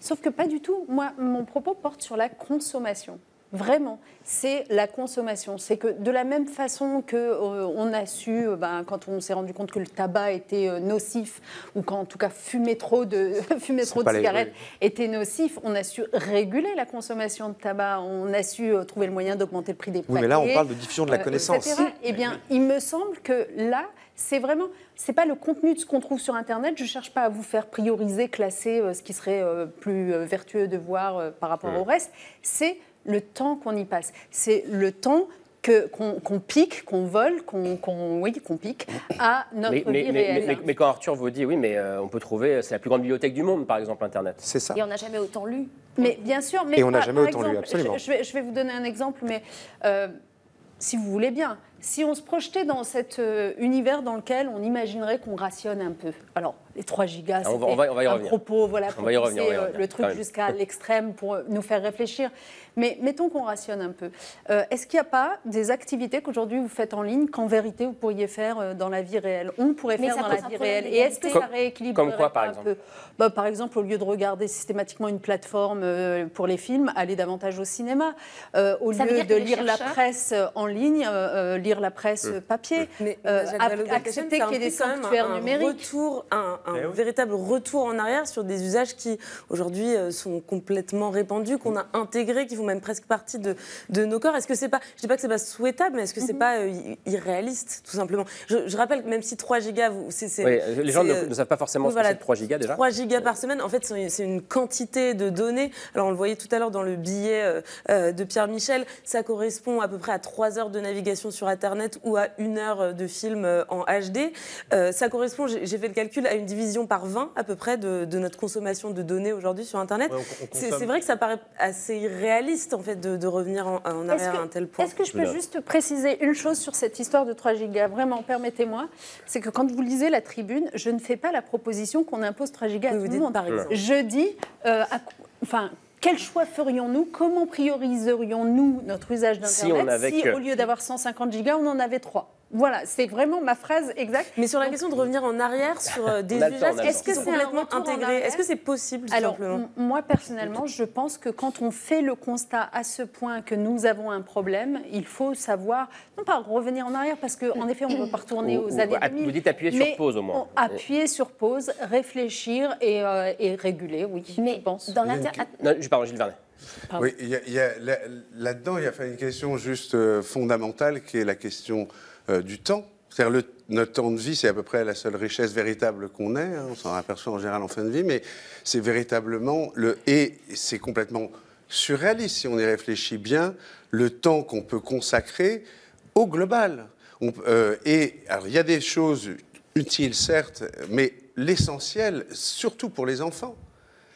Sauf que pas du tout. Moi, mon propos porte sur la consommation. Vraiment, c'est la consommation. C'est que de la même façon que euh, on a su, euh, ben, quand on s'est rendu compte que le tabac était euh, nocif, ou quand en tout cas fumer trop de, fumer trop de les- cigarettes était nocif, on a su réguler la consommation de tabac, on a su trouver le moyen d'augmenter le prix des paquets. Oui, mais là, on parle de diffusion de la connaissance. Eh bien, il me semble que là, c'est vraiment, c'est pas le contenu de ce qu'on trouve sur Internet. Je cherche pas à vous faire prioriser, classer ce qui serait plus vertueux de voir par rapport au reste. C'est le temps qu'on y passe. C'est le temps que qu'on pique, qu'on vole, qu'on oui, qu'on pique à notre Mais, mais- vie mais- réelle. mais- mais quand Arthur vous dit oui, mais euh, on peut trouver, c'est la plus grande bibliothèque du monde, par exemple, Internet. C'est ça. Et on n'a jamais autant lu. Mais bien sûr, mais Et on n'a par- jamais autant lu, exemple, absolument. Je, je vais, je vais vous donner un exemple, mais euh, si vous voulez bien, si on se projetait dans cet euh, univers dans lequel on imaginerait qu'on rationne un peu. Alors, les 3 gigas, Ah, on va- on va- on va y un revenir. propos, voilà, On pour va y revenir, on va y pousser, revenir, le truc jusqu'à l'extrême pour nous faire réfléchir. Mais mettons qu'on rationne un peu. Euh, Est-ce qu'il n'y a pas des activités qu'aujourd'hui vous faites en ligne qu'en vérité vous pourriez faire euh, dans la vie réelle? On pourrait Mais faire dans la vie réelle. Et est-ce que ça rééquilibre comme quoi, par un exemple peu? Bah, par exemple, au lieu de regarder systématiquement une plateforme euh, pour les films, aller davantage au cinéma. Euh, au Ça lieu de lire la presse en ligne, euh, lire la presse papier. Mais Euh, accepter qu'il y ait des sanctuaires un, numériques. retour, un, un Eh oui. véritable retour en arrière sur des usages qui aujourd'hui euh, sont complètement répandus, qu'on a intégrés, qui font même presque partie de, de nos corps. Est-ce que c'est pas, je dis pas que c'est pas souhaitable, mais est-ce que c'est pas euh, irréaliste, tout simplement? Je, je rappelle que même si 3 gigas, c'est, Oui, les gens ne, euh, ne savent pas forcément ce que c'est 3 gigas déjà. 3 gigas par semaine, en fait, c'est une quantité de données. Alors, on le voyait tout à l'heure dans le billet euh, euh, de Pierre Michel, ça correspond à peu près à 3 heures de navigation sur Internet ou à 1 heure de film euh, en HD. Euh, ça correspond, j'ai j'ai fait le calcul, à une division par 20 à peu près de, de notre consommation de données aujourd'hui sur Internet. Ouais, c'est vrai que ça paraît assez irréaliste, en fait, de, de revenir en, arrière que- à un tel point. Est-ce que je peux juste préciser une chose sur cette histoire de 3 gigas? Vraiment, permettez-moi. C'est que quand vous lisez la tribune, je ne fais pas la proposition qu'on impose 3 gigas à tout le monde. par exemple. Je dis, euh, à enfin, quel choix ferions-nous? Comment prioriserions-nous notre usage Si d'Internet? On avait si, que- au lieu d'avoir 150 gigas, on en avait 3 Voilà, c'est vraiment ma phrase exacte. Mais sur la question de revenir en arrière sur euh, des usages. Est-ce que c'est complètement arrière est-ce que c'est possible tout Alors, simplement? moi, personnellement, je pense que quand on fait le constat à ce point que nous avons un problème, il faut savoir, non pas revenir en arrière, parce qu'en effet, on ne peut pas retourner Ou- aux ou- années 2000. vous dites appuyer sur mais pause, au moins. on- appuyer sur pause, réfléchir et, euh, et réguler, oui, je pense. Dans l'inter... Non, je- pardon, Gilles Vernet. Oui, il y a- il y a- là- là-dedans, il y a fait une question juste euh, fondamentale qui est la question euh, du temps. C'est-à-dire notre temps de vie, c'est à peu près la seule richesse véritable qu'on ait. hein. on s'en aperçoit en général en fin de vie, mais c'est véritablement le et c'est complètement surréaliste si on y réfléchit bien le temps qu'on peut consacrer au global. Euh, et il y a des choses utiles certes, mais l'essentiel, surtout pour les enfants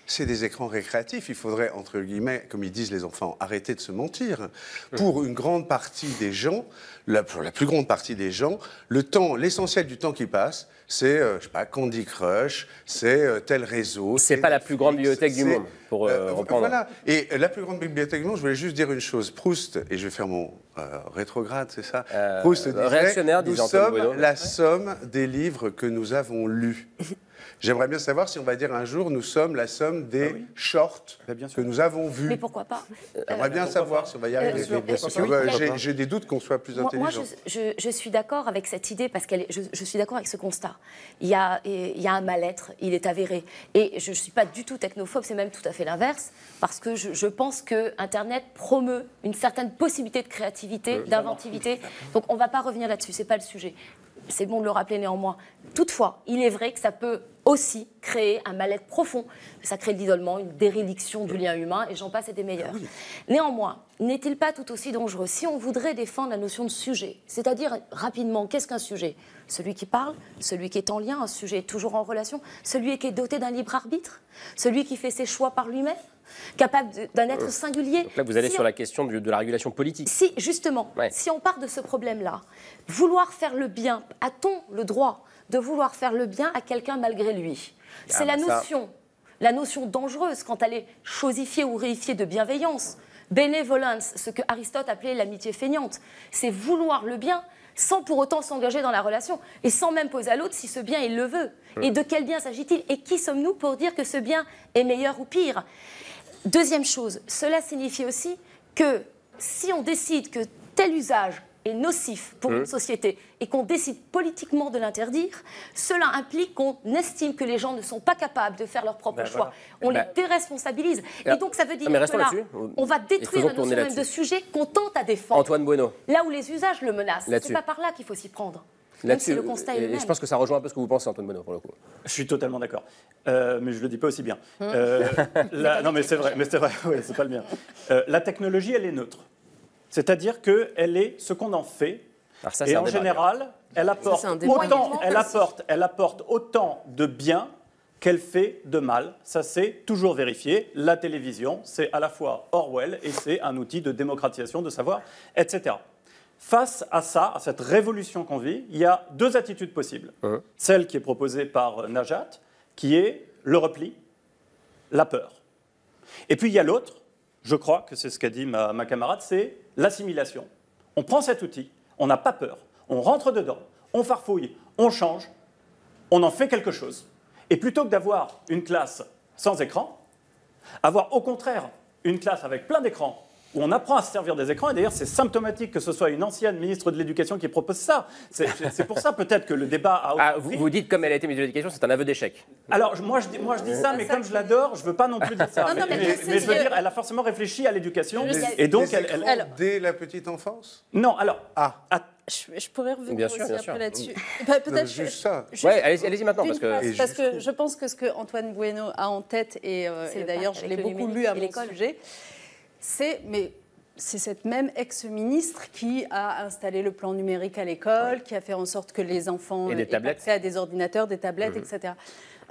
c'est des écrans récréatifs. Il faudrait, entre guillemets, comme ils disent les enfants, arrêter de se mentir. Pour une grande partie des gens, la, pour la plus grande partie des gens, le temps, l'essentiel du temps qui passe, c'est, euh, je sais pas, Candy Crush, c'est euh, tel réseau. C'est pas la plus grande bibliothèque du monde, pour euh, euh, reprendre. Voilà. Et la plus grande bibliothèque du monde, je voulais juste dire une chose. Proust, et je vais faire mon rétrograde, c'est ça? Proust disait, réactionnaire, nous sommes la somme des livres que nous avons lus. J'aimerais bien savoir si on va dire un jour, nous sommes la somme des shorts que nous avons vus. Mais pourquoi pas? J'aimerais bien savoir si on va y Euh, arriver. euh, j'ai- des doutes qu'on soit plus Moi, moi, intelligent. je, je- je suis d'accord avec cette idée parce que je, je suis d'accord avec ce constat. Il y, a, il y a un mal-être, il est avéré. Et je ne suis pas du tout technophobe, c'est même tout à fait l'inverse, parce que je, je pense que Internet promeut une certaine possibilité de créativité, Euh, d'inventivité. Donc on ne va pas revenir là-dessus, c'est pas le sujet. C'est bon de le rappeler néanmoins. Toutefois, il est vrai que ça peut aussi créer un mal-être profond. Ça crée de l'isolement, une dérédiction du lien humain, et j'en passe et des meilleurs. Néanmoins, n'est-il pas tout aussi dangereux si on voudrait défendre la notion de sujet C'est-à-dire, rapidement, qu'est-ce qu'un sujet? Celui qui parle, celui qui est en lien, un sujet toujours en relation, celui qui est doté d'un libre arbitre, celui qui fait ses choix par lui-même, capable d'un être singulier. Donc là, vous allez Si sur on- la question de la régulation politique. si, justement, Ouais. si on part de ce problème-là, vouloir faire le bien, a-t-on le droit de vouloir faire le bien à quelqu'un malgré lui? C'est Ah, la bah ça- notion, la notion dangereuse quand elle est chosifiée ou réifiée de bienveillance. Benevolence, ce que Aristote appelait l'amitié feignante, c'est vouloir le bien sans pour autant s'engager dans la relation et sans même poser à l'autre si ce bien il le veut. Et de quel bien s'agit-il Et qui sommes-nous pour dire que ce bien est meilleur ou pire? Deuxième chose, cela signifie aussi que si on décide que tel usage est nocif pour Mmh. une société et qu'on décide politiquement de l'interdire, cela implique qu'on estime que les gens ne sont pas capables de faire leur propre Ben choix. voilà. On Ben- les déresponsabilise. Alors, Et donc ça veut dire mais que restons là, là-dessus. on va Et détruire la notion même de sujet qu'on tente à défendre. Antoine Bueno. Là où les usages le menacent, Là-dessus. c'est pas par là qu'il faut s'y prendre. Là-dessus, si et- et je pense que ça rejoint un peu ce que vous pensez, Antoine Bonneau, pour le coup. Je suis totalement d'accord. Euh, mais je le dis pas aussi bien. Hum. Euh, la- non, mais c'est vrai, mais c'est vrai, ouais, c'est pas le mien. Euh, la technologie, elle est neutre. C'est-à-dire qu'elle est ce qu'on en fait. ça, et en débat, général, elle apporte, autant, elle, apporte, elle apporte autant de bien qu'elle fait de mal. Ça, c'est toujours vérifié. La télévision, c'est à la fois Orwell et c'est un outil de démocratisation de savoir, etc. Face à ça, à cette révolution qu'on vit, il y a deux attitudes possibles. Celle qui est proposée par Najat, qui est le repli, la peur. Et puis il y a l'autre, je crois que c'est ce qu'a dit ma, ma camarade, c'est l'assimilation. On prend cet outil, on n'a pas peur, on rentre dedans, on farfouille, on change, on en fait quelque chose. Et plutôt que d'avoir une classe sans écran, avoir au contraire une classe avec plein d'écrans où on apprend à se servir des écrans. Et d'ailleurs, c'est symptomatique que ce soit une ancienne ministre de l'Éducation qui propose ça. C'est pour ça peut-être que le débat a. Ah, vous, vous dites, comme elle a été ministre de l'Éducation, c'est un aveu d'échec. Alors, moi je, dis, moi, je dis ça, mais comme je l'adore, je veux pas non plus dire ça. Non, non, mais mais, mais je veux dire, elle a forcément réfléchi à l'éducation. Et donc, elle. elle- dès la petite enfance? Non, alors. Ah. Je, je pourrais revenir Bien sûr, aussi bien un sûr. peu là-dessus. Bah, Peut-être juste ça. juste Ouais, allez-y- allez-y maintenant, parce que- parce que je pense que ce que Antoine Bueno a en tête et, euh, et le d'ailleurs je l'ai beaucoup lu à mon l'école. sujet, c'est mais c'est cette même ex-ministre qui a installé le plan numérique à l'école, qui a fait en sorte que les enfants aient accès à des ordinateurs, des tablettes, Mhm. etc.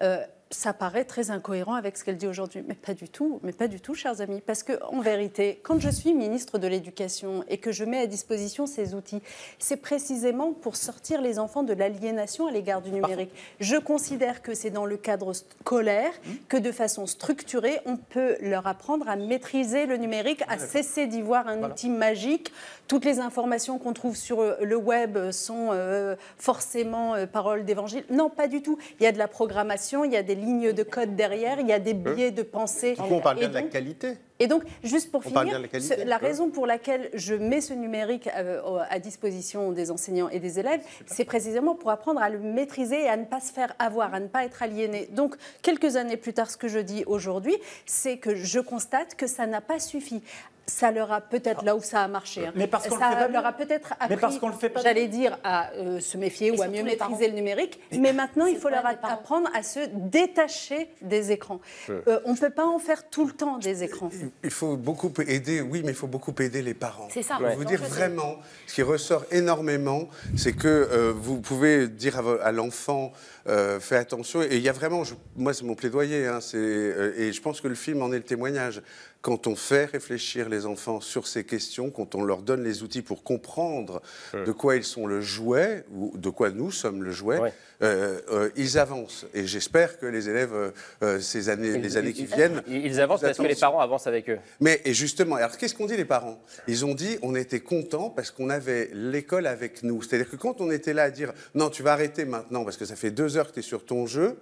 Euh, ça paraît très incohérent avec ce qu'elle dit aujourd'hui, mais pas du tout, mais pas du tout, chers amis, parce que en vérité, quand je suis ministre de l'Éducation et que je mets à disposition ces outils, c'est précisément pour sortir les enfants de l'aliénation à l'égard du numérique. Je considère que c'est dans le cadre scolaire que de façon structurée, on peut leur apprendre à maîtriser le numérique, à cesser d'y voir un outil magique. Toutes les informations qu'on trouve sur euh, le web sont euh, forcément euh, paroles d'évangile. Non, pas du tout. Il y a de la programmation, il y a des lignes de code derrière, il y a des biais de pensée. Du coup, on parle bien de la qualité. et donc, juste pour On finir, la qualité, la raison pour laquelle je mets ce numérique à disposition des enseignants et des élèves, c'est précisément pour apprendre à le maîtriser et à ne pas se faire avoir, à ne pas être aliéné. Donc, quelques années plus tard, ce que je dis aujourd'hui, c'est que je constate que ça n'a pas suffi. Ça leur a peut-être, là où ça a marché, hein, Mais parce qu'on ça fait pas leur a peut-être Mais appris, parce qu'on le fait pas j'allais dire, à euh, se méfier ou à mieux maîtriser le numérique. Mais maintenant, il faut leur apprendre à se détacher des écrans. Euh, on ne peut pas en faire tout le temps des écrans. Il faut beaucoup aider, oui, mais il faut beaucoup aider les parents. C'est ça. Je vais Ouais. vous dire vraiment, ce qui ressort énormément, c'est que euh, vous pouvez dire à, l'enfant, euh, fais attention. Et il y a vraiment, je- moi c'est mon plaidoyer, hein, euh, et je pense que le film en est le témoignage. Quand on fait réfléchir les enfants sur ces questions, quand on leur donne les outils pour comprendre de quoi ils sont le jouet, ou de quoi nous sommes le jouet, euh, euh, ils avancent. Et j'espère que les élèves, euh, ces années, les années qui viennent, Ils, avancent parce que les parents avancent avec eux. mais et justement, alors qu'est-ce qu'ont dit les parents? Ils ont dit on était contents parce qu'on avait l'école avec nous. C'est-à-dire que quand on était là à dire non, tu vas arrêter maintenant parce que ça fait deux heures que tu es sur ton jeu,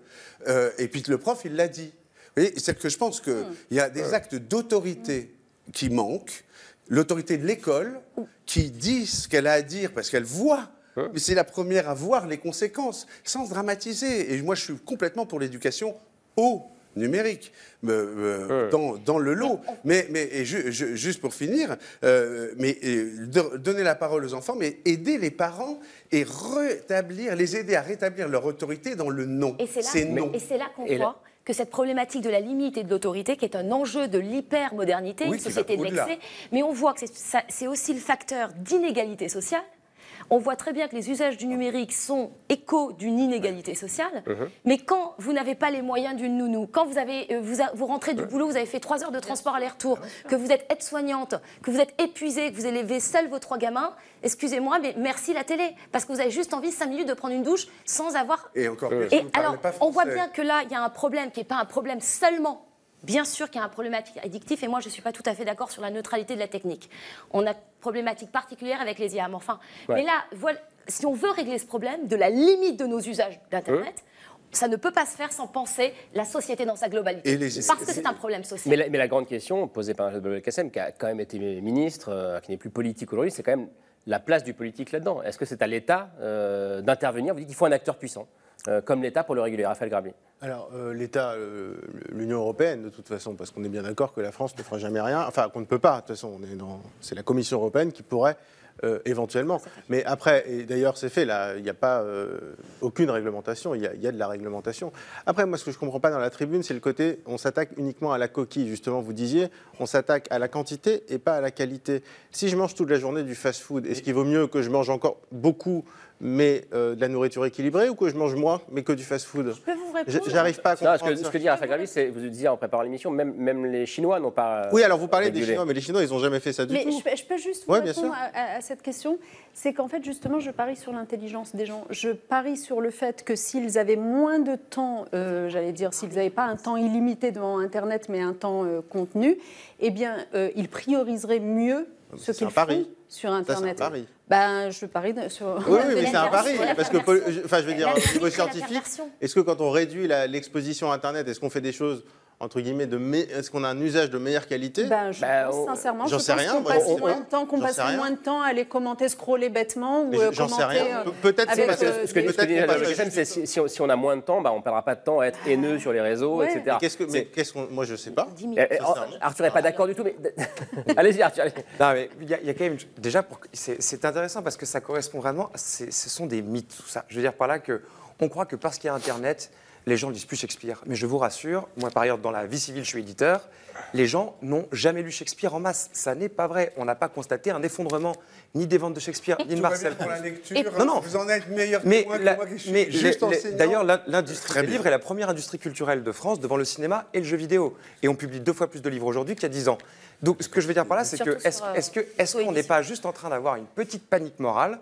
et puis le prof il l'a dit. Vous voyez, c'est que je pense qu'il y a des actes d'autorité qui manquent, l'autorité de l'école qui dit ce qu'elle a à dire parce qu'elle voit. Mais c'est la première à voir les conséquences, sans se dramatiser. Et moi, je suis complètement pour l'éducation au numérique, euh, euh, dans, dans le lot. Mais, mais et ju- ju- juste pour finir, euh, mais de- donner la parole aux enfants, mais aider les parents et rétablir, les aider à rétablir leur autorité dans le non. Et c'est là, non. et c'est là qu'on Et là- voit que cette problématique de la limite et de l'autorité, qui est un enjeu de l'hyper-modernité, Oui, une société de l'excès, mais on voit que c'est aussi le facteur d'inégalité sociale. On voit très bien que les usages du numérique sont échos d'une inégalité sociale. Mais quand vous n'avez pas les moyens d'une nounou, quand vous, avez, euh, vous, a- vous rentrez du boulot, vous avez fait trois heures de transport aller-retour, que vous êtes aide-soignante, que vous êtes épuisée, que vous élevez seul vos trois gamins, excusez-moi, mais merci la télé. Parce que vous avez juste envie, cinq minutes, de prendre une douche sans avoir. Et encore plus, Et vous ne parlez alors, pas on voit bien que là, il y a un problème qui n'est pas un problème seulement. Bien sûr qu'il y a un problématique addictif, et moi je ne suis pas tout à fait d'accord sur la neutralité de la technique. On a une problématique particulière avec les IA, mais enfin. Ouais. Mais là, voilà, si on veut régler ce problème de la limite de nos usages d'Internet, ça ne peut pas se faire sans penser la société dans sa globalité. Et les- Parce que c'est un problème social. Mais la, mais la grande question posée par Najat Vallaud-Belkacem, qui a quand même été ministre, euh, qui n'est plus politique aujourd'hui, c'est quand même la place du politique là-dedans. Est-ce que c'est à l'État euh, d'intervenir? Vous dites qu'il faut un acteur puissant, comme l'État pour le réguler. Raphaël Grabli. Alors, euh, l'État, euh, l'Union européenne, de toute façon, parce qu'on est bien d'accord que la France ne fera jamais rien, enfin, qu'on ne peut pas, de toute façon, on est dans, c'est la Commission européenne qui pourrait euh, éventuellement. Mais après, et d'ailleurs, c'est fait, là, il n'y a pas euh, aucune réglementation, il y, a, il y a de la réglementation. Après, moi, ce que je ne comprends pas dans la tribune, c'est le côté, on s'attaque uniquement à la coquille, justement, vous disiez, on s'attaque à la quantité et pas à la qualité. Si je mange toute la journée du fast-food, est-ce qu'il vaut mieux que je mange encore beaucoup mais euh, de la nourriture équilibrée ou que je mange moins mais que du fast-food? Peux vous répondre J'arrive pas à Non, comprendre. ce, que, ça. ce que dit Raphaël Grabli, c'est, vous disiez en préparant l'émission, même, même les Chinois n'ont pas. euh, Oui, alors vous parlez des. Chinois, mais les Chinois, ils n'ont jamais fait ça du Mais tout. je, peux- je peux juste vous Ouais, bien répondre sûr. à, cette question. C'est qu'en fait, justement, je parie sur l'intelligence des gens. Je parie sur le fait que s'ils avaient moins de temps, euh, j'allais dire, s'ils n'avaient pas un temps illimité devant Internet, mais un temps euh, contenu, eh bien, euh, ils prioriseraient mieux ce c'est qu'ils font sur Ça, c'est un Internet. pari. Ben, je parie de- sur. Oui, oui, mais c'est un pari. Parce que, enfin, je veux dire, au niveau scientifique, est-ce que quand on réduit l'exposition à Internet, est-ce qu'on fait des choses entre guillemets de me- est-ce qu'on a un usage de meilleure qualité? Ben, je Bah, pense sincèrement, J'en je sais rien, qu'on passe moins de temps, qu'on passe moins de temps à aller commenter, scroller bêtement ou euh, j'en sais rien. euh, Pe- peut-être c'est parce que- euh, que des- que Peut-être passe Vallaud-Belkacem, c'est si, si on, si on a moins de temps, bah, on ne perdra pas de temps à être haineux sur les réseaux, Ouais. etc. Mais qu'est-ce que, mais C'est- qu'est-ce qu'on, moi je sais pas. Eh, eh, Arthur n'est pas d'accord du tout, mais allez-y Arthur. allez. Non, mais il y, a- il y a quand même. Déjà, pour- c'est c'est intéressant parce que ça correspond vraiment. c'est- Ce sont des mythes, tout ça. Je veux dire par là que on croit que parce qu'il y a Internet, les gens lisent plus Shakespeare. Mais je vous rassure, moi par ailleurs, dans la vie civile, je suis éditeur. Les gens n'ont jamais lu Shakespeare en masse. Ça n'est pas vrai. On n'a pas constaté un effondrement ni des ventes de Shakespeare, ni de Marcel. pour la lecture. Et- non, non. Vous en êtes meilleur Mais, que moi, que la- moi qui suis mais juste les- les- enseignant. d'ailleurs, la- l'industrie Très du livre bien. est la première industrie culturelle de France devant le cinéma et le jeu vidéo. Et on publie deux fois plus de livres aujourd'hui qu'il y a dix ans. Donc, ce que je veux dire par là, c'est que est-ce euh, que- est-ce qu'on n'est pas juste en train d'avoir une petite panique morale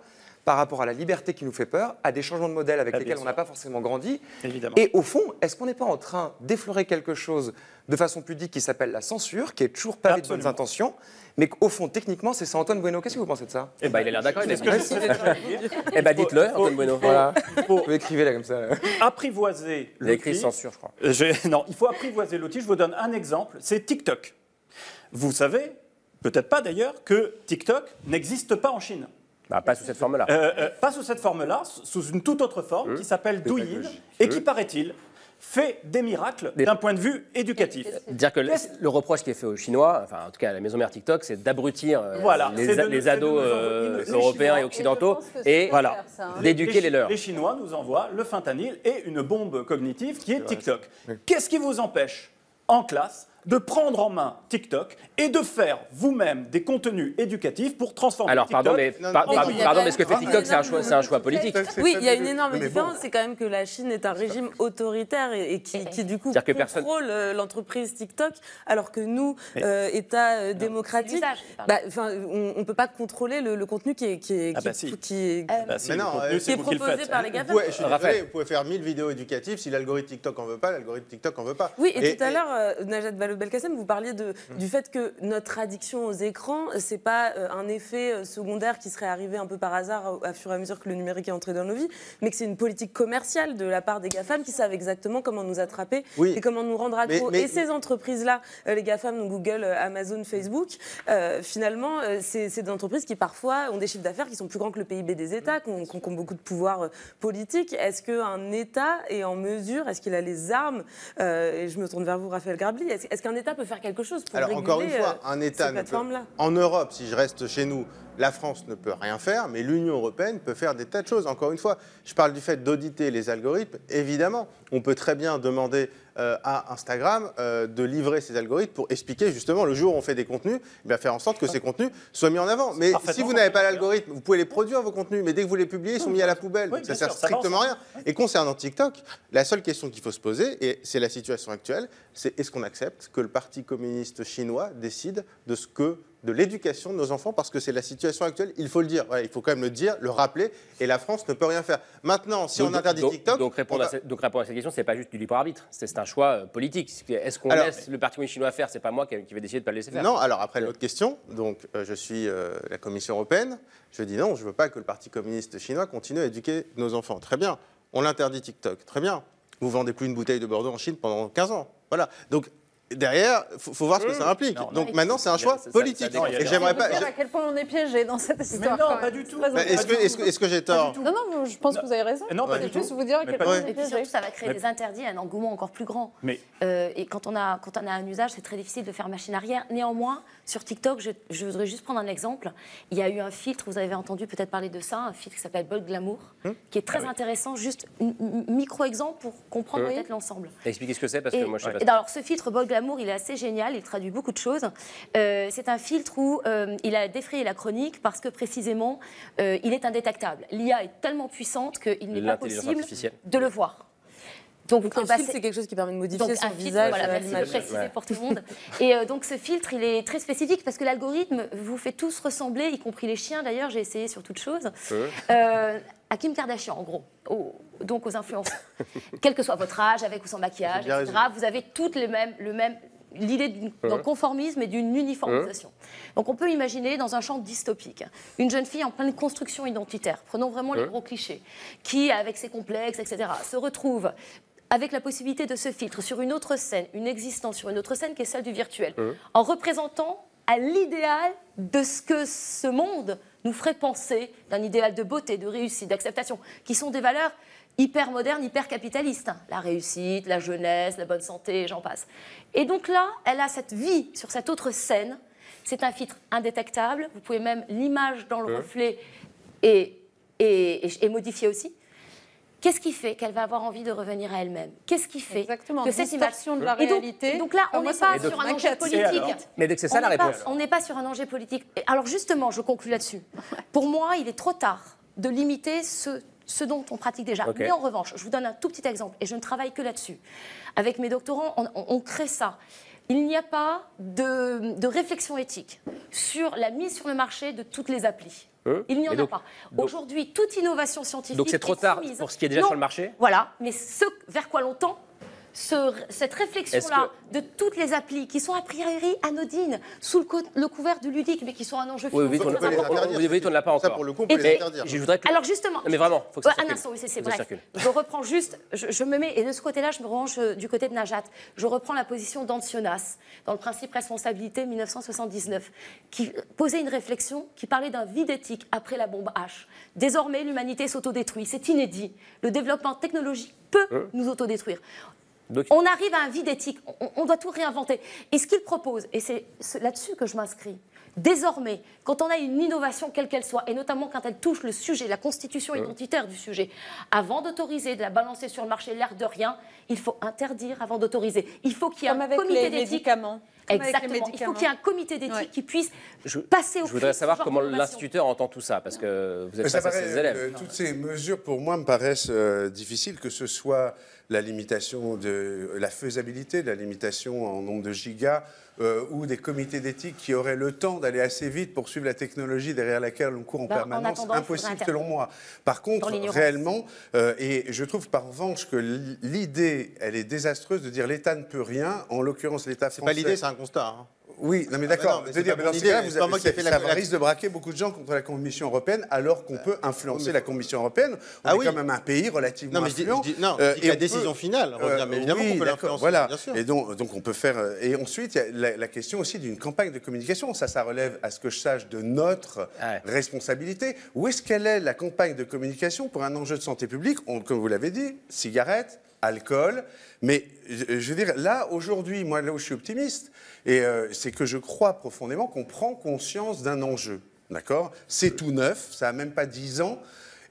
par rapport à la liberté qui nous fait peur, à des changements de modèle avec Ah, bien lesquels on n'a pas forcément grandi Évidemment. Et au fond, est-ce qu'on n'est pas en train d'effleurer quelque chose de façon pudique qui s'appelle la censure, qui est toujours pavé de bonnes intentions, mais qu'au fond, techniquement, c'est ça Antoine Bueno Qu'est-ce que vous pensez de ça? Eh ben, il a l'air d'accord. Eh ben, dites-le, Antoine Bueno. Voilà. Vous écrivez là comme ça. là. Apprivoiser Il a écrit l'outil. censure, je crois. Euh, Non, il faut apprivoiser l'outil. Je vous donne un exemple, c'est TikTok. Vous savez, peut-être pas d'ailleurs, que TikTok n'existe pas en Chine. Bah, pas sous cette forme-là. Euh, euh, pas sous cette forme-là, sous une toute autre forme qui s'appelle Douyin et qui, paraît-il, fait des miracles d'un point de vue éducatif. Dire que le, le reproche qui est fait aux Chinois, enfin en tout cas à la maison mère TikTok, c'est d'abrutir euh, Voilà, les, de- ados euh, européens et occidentaux Et Voilà. hein. d'éduquer les leurs. Les Chinois nous envoient le fentanyl et une bombe cognitive qui est TikTok. Qu'est-ce qui vous empêche, en classe, de prendre en main TikTok et de faire vous-même des contenus éducatifs pour transformer Alors TikTok pardon, mais, Non, par- non, pardon, mais ce que fait TikTok, c'est un choix, c'est un choix politique. Oui, il y a une énorme Mais bon. différence, c'est quand même que la Chine est un régime autoritaire et, et qui, qui, du coup C'est-à-dire que personne- contrôle euh, l'entreprise TikTok, alors que nous, euh, État euh, démocratique, bah, enfin, on ne peut pas contrôler le, le contenu qui est, qui est, Ah qui, bah si. qui est- Bah, si, Mais le non, contenu, euh, est vous qui le proposé faites. par les GAFA. je suis Raphaël. désolé, vous pouvez faire 1000 vidéos éducatives. Si l'algorithme TikTok en veut pas, l'algorithme TikTok en veut pas. Oui, et, tout à l'heure, euh, Najat Vallaud-Belkacem, vous parliez de, du fait que notre addiction aux écrans, c'est pas euh, un effet euh, secondaire qui serait arrivé un peu par hasard à fur et à mesure que le numérique est entré dans nos vies, mais que c'est une politique commerciale de la part des GAFAM qui savent exactement comment nous attraper Oui. et comment nous rendre accro. Mais- et ces entreprises-là, euh, les GAFAM, donc Google, Amazon, Facebook, euh, finalement, c'est des entreprises qui parfois ont des chiffres d'affaires qui sont plus grands que le PIB des États, qui ont, qui beaucoup de pouvoir politique. Est-ce qu'un État est en mesure, est-ce qu'il a les armes euh, Et je me tourne vers vous, Raphaël Grabli. Est-ce est-ce qu'un État peut faire quelque chose pour Alors réguler encore une fois, euh, un État peut- en Europe, si je reste chez nous, la France ne peut rien faire, mais l'Union européenne peut faire des tas de choses. Encore une fois, je parle du fait d'auditer les algorithmes. Évidemment, on peut très bien demander euh, à Instagram euh, de livrer ses algorithmes pour expliquer justement le jour où on fait des contenus, eh bien, faire en sorte que ces contenus soient mis en avant. Mais si vous n'avez pas l'algorithme, vous pouvez les produire vos contenus, mais dès que vous les publiez, ils sont mis à la poubelle. Oui, ça sert sûr, strictement à rien. Et concernant TikTok, la seule question qu'il faut se poser, et c'est la situation actuelle, c'est est-ce qu'on accepte que le Parti communiste chinois décide de ce que de l'éducation de nos enfants parce que c'est la situation actuelle, il faut le dire, Ouais, il faut quand même le dire, le rappeler, et la France ne peut rien faire. Maintenant, si on interdit donc- TikTok, donc répondre, on à cette, donc répondre à cette question, c'est pas juste du libre arbitre, c'est un choix euh, politique. Est-ce qu'on laisse le Parti communiste chinois faire? C'est pas moi qui, qui vais décider de pas le laisser faire. Non, alors après l'autre question, donc euh, je suis euh, la Commission européenne, je dis non, je ne veux pas que le Parti communiste chinois continue à éduquer nos enfants. Très bien, on l'interdit TikTok, très bien. Vous vendez plus une bouteille de Bordeaux en Chine pendant 15 ans. Voilà. Donc derrière, faut, faut voir ce que ça implique. Non, Donc non. maintenant, c'est un choix Ça- ça- politique. ça- Et j'aimerais pas. À quel point on est piégé dans cette histoire. non, quand pas du tout. Bah, Est-ce que, j'ai tort Non, non, je pense que vous avez raison. Non, pas du tout. juste vous dire à Mais quel point on est Et puis piégé. surtout, ça va créer Mais- des interdits, un engouement encore plus grand. Mais Euh, et quand on, a, quand on a un usage, c'est très difficile de faire machine arrière. Néanmoins, sur TikTok, je, je voudrais juste prendre un exemple. Il y a eu un filtre, vous avez entendu peut-être parler de ça, un filtre qui s'appelle Bold Glamour, qui est très Ah oui. intéressant. Juste un micro-exemple pour comprendre Hum. peut-être l'ensemble. Expliquez ce que c'est parce que Et- moi je sais pas. alors, ce filtre Bold Glamour, il est assez génial, il traduit beaucoup de choses. Euh, c'est un filtre où euh, il a défrayé la chronique parce que précisément, euh, il est indétectable. L'IA est tellement puissante qu'il n'est pas possible de le voir. Donc, Donc un filtre, c'est quelque chose qui permet de modifier donc, son un filtre, visage voilà, merci de préciser Ouais. pour tout le monde. Et euh, donc ce filtre, il est très spécifique parce que l'algorithme vous fait tous ressembler, y compris les chiens d'ailleurs, j'ai essayé sur toute chose, euh, à Kim Kardashian en gros, Au- donc aux influenceurs. Quel que soit votre âge, avec ou sans maquillage, etc., vous avez toutes les mêmes, le même, l'idée d'un Ouais. conformisme et d'une uniformisation. Donc on peut imaginer dans un champ dystopique, une jeune fille en pleine construction identitaire, prenons vraiment les gros clichés, qui, avec ses complexes, etc., se retrouve avec la possibilité de se filtre sur une autre scène, une existence sur une autre scène qui est celle du virtuel, Ouais. en représentant à l'idéal de ce que ce monde nous ferait penser, d'un idéal de beauté, de réussite, d'acceptation, qui sont des valeurs hyper modernes, hyper capitalistes. hein. La réussite, la jeunesse, la bonne santé, j'en passe. Et donc là, elle a cette vie sur cette autre scène. C'est un filtre indétectable. Vous pouvez même l'image dans le Ouais. reflet et, et, et- et modifier aussi. Qu'est-ce qui fait qu'elle va avoir envie de revenir à elle-même? Qu'est-ce qui fait Exactement, que cette image distorsion de la donc- réalité. donc là, on n'est pas sur un enjeu politique. alors Mais c'est ça la réponse. on n'est pas sur un enjeu politique. Alors justement, je conclue là-dessus. Pour moi, il est trop tard de limiter ce, ce dont on pratique déjà. Mais en revanche, je vous donne un tout petit exemple, et je ne travaille que là-dessus. Avec mes doctorants, on, on- on crée ça. Il n'y a pas de, de réflexion éthique sur la mise sur le marché de toutes les applis. Il n'y en a pas. Aujourd'hui, toute innovation scientifique. Donc c'est trop tard pour ce qui est déjà sur le marché Voilà, mais ce vers quoi l'on tend ce- cette réflexion-là de toutes les applis qui sont a priori anodines, sous le, co- le couvert du ludique, mais qui sont un enjeu Oui, oui, financier on, ne l'a pas encore. Ça, pour le coup, on peut Et- les et- interdire. Je voudrais que- Alors justement, Non, mais vraiment, faut que ça Ouais, un circule. instant, oui, c'est c'est Faut que ça bref. circule. Je reprends juste, je, je me mets, et de ce côté-là, je me range euh, du côté de Najat. Je reprends la position d'Ancionas, dans le principe responsabilité 1979, qui posait une réflexion qui parlait d'un vide éthique après la bombe H. Désormais, l'humanité s'autodétruit. C'est inédit. Le développement technologique peut Hein nous autodétruire. Donc- On arrive à un vide éthique, on, on doit tout réinventer. Et ce qu'il propose, et c'est là-dessus que je m'inscris, désormais, quand on a une innovation quelle qu'elle soit, et notamment quand elle touche le sujet, la constitution Ouais. identitaire du sujet, avant d'autoriser, de la balancer sur le marché l'air de rien, il faut interdire avant d'autoriser. Il faut qu'il y ait Comme un avec comité les d'éthique. médicaments. Comme avec les Exactement. Il faut qu'il y ait un comité d'éthique Ouais. qui puisse Je, passer au je voudrais savoir comment l'instituteur entend tout ça, parce que vous êtes face à ses élèves. euh, toutes ces mesures, pour moi, me paraissent euh, difficiles, que ce soit la limitation de la faisabilité, la limitation en nombre de gigas, euh, ou des comités d'éthique qui auraient le temps d'aller assez vite pour suivre la technologie derrière laquelle on court en Ben, en permanence. faudrait Impossible selon moi. Par contre, réellement, euh, et je trouve par revanche que l'idée, elle est désastreuse de dire l'État ne peut rien. En l'occurrence, l'État C'est français. pas l'idée, c'est un constat. hein. Oui, non mais Ah, d'accord. Je veux dire, dans ça la- risque de braquer beaucoup de gens contre la Commission européenne, alors qu'on peut influencer la Commission européenne. On Ah est oui. quand même un pays relativement Non, mais je dis- influent. je dis- non, Euh, je dis la peut- décision finale, revient, mais évidemment oui, qu'on peut l'influencer, Voilà. bien sûr. Et donc, donc on peut faire. euh, Et ensuite, il y a la, la question aussi d'une campagne de communication. Ça, ça relève, à ce que je sache, de notre responsabilité. Où est-ce qu'elle est la campagne de communication pour un enjeu de santé publique? On- Comme vous l'avez dit, cigarettes, alcool. Mais je je veux dire, là, aujourd'hui, moi, là où je suis optimiste, et euh, c'est que je crois profondément qu'on prend conscience d'un enjeu. D'accord? C'est tout neuf, ça n'a même pas 10 ans.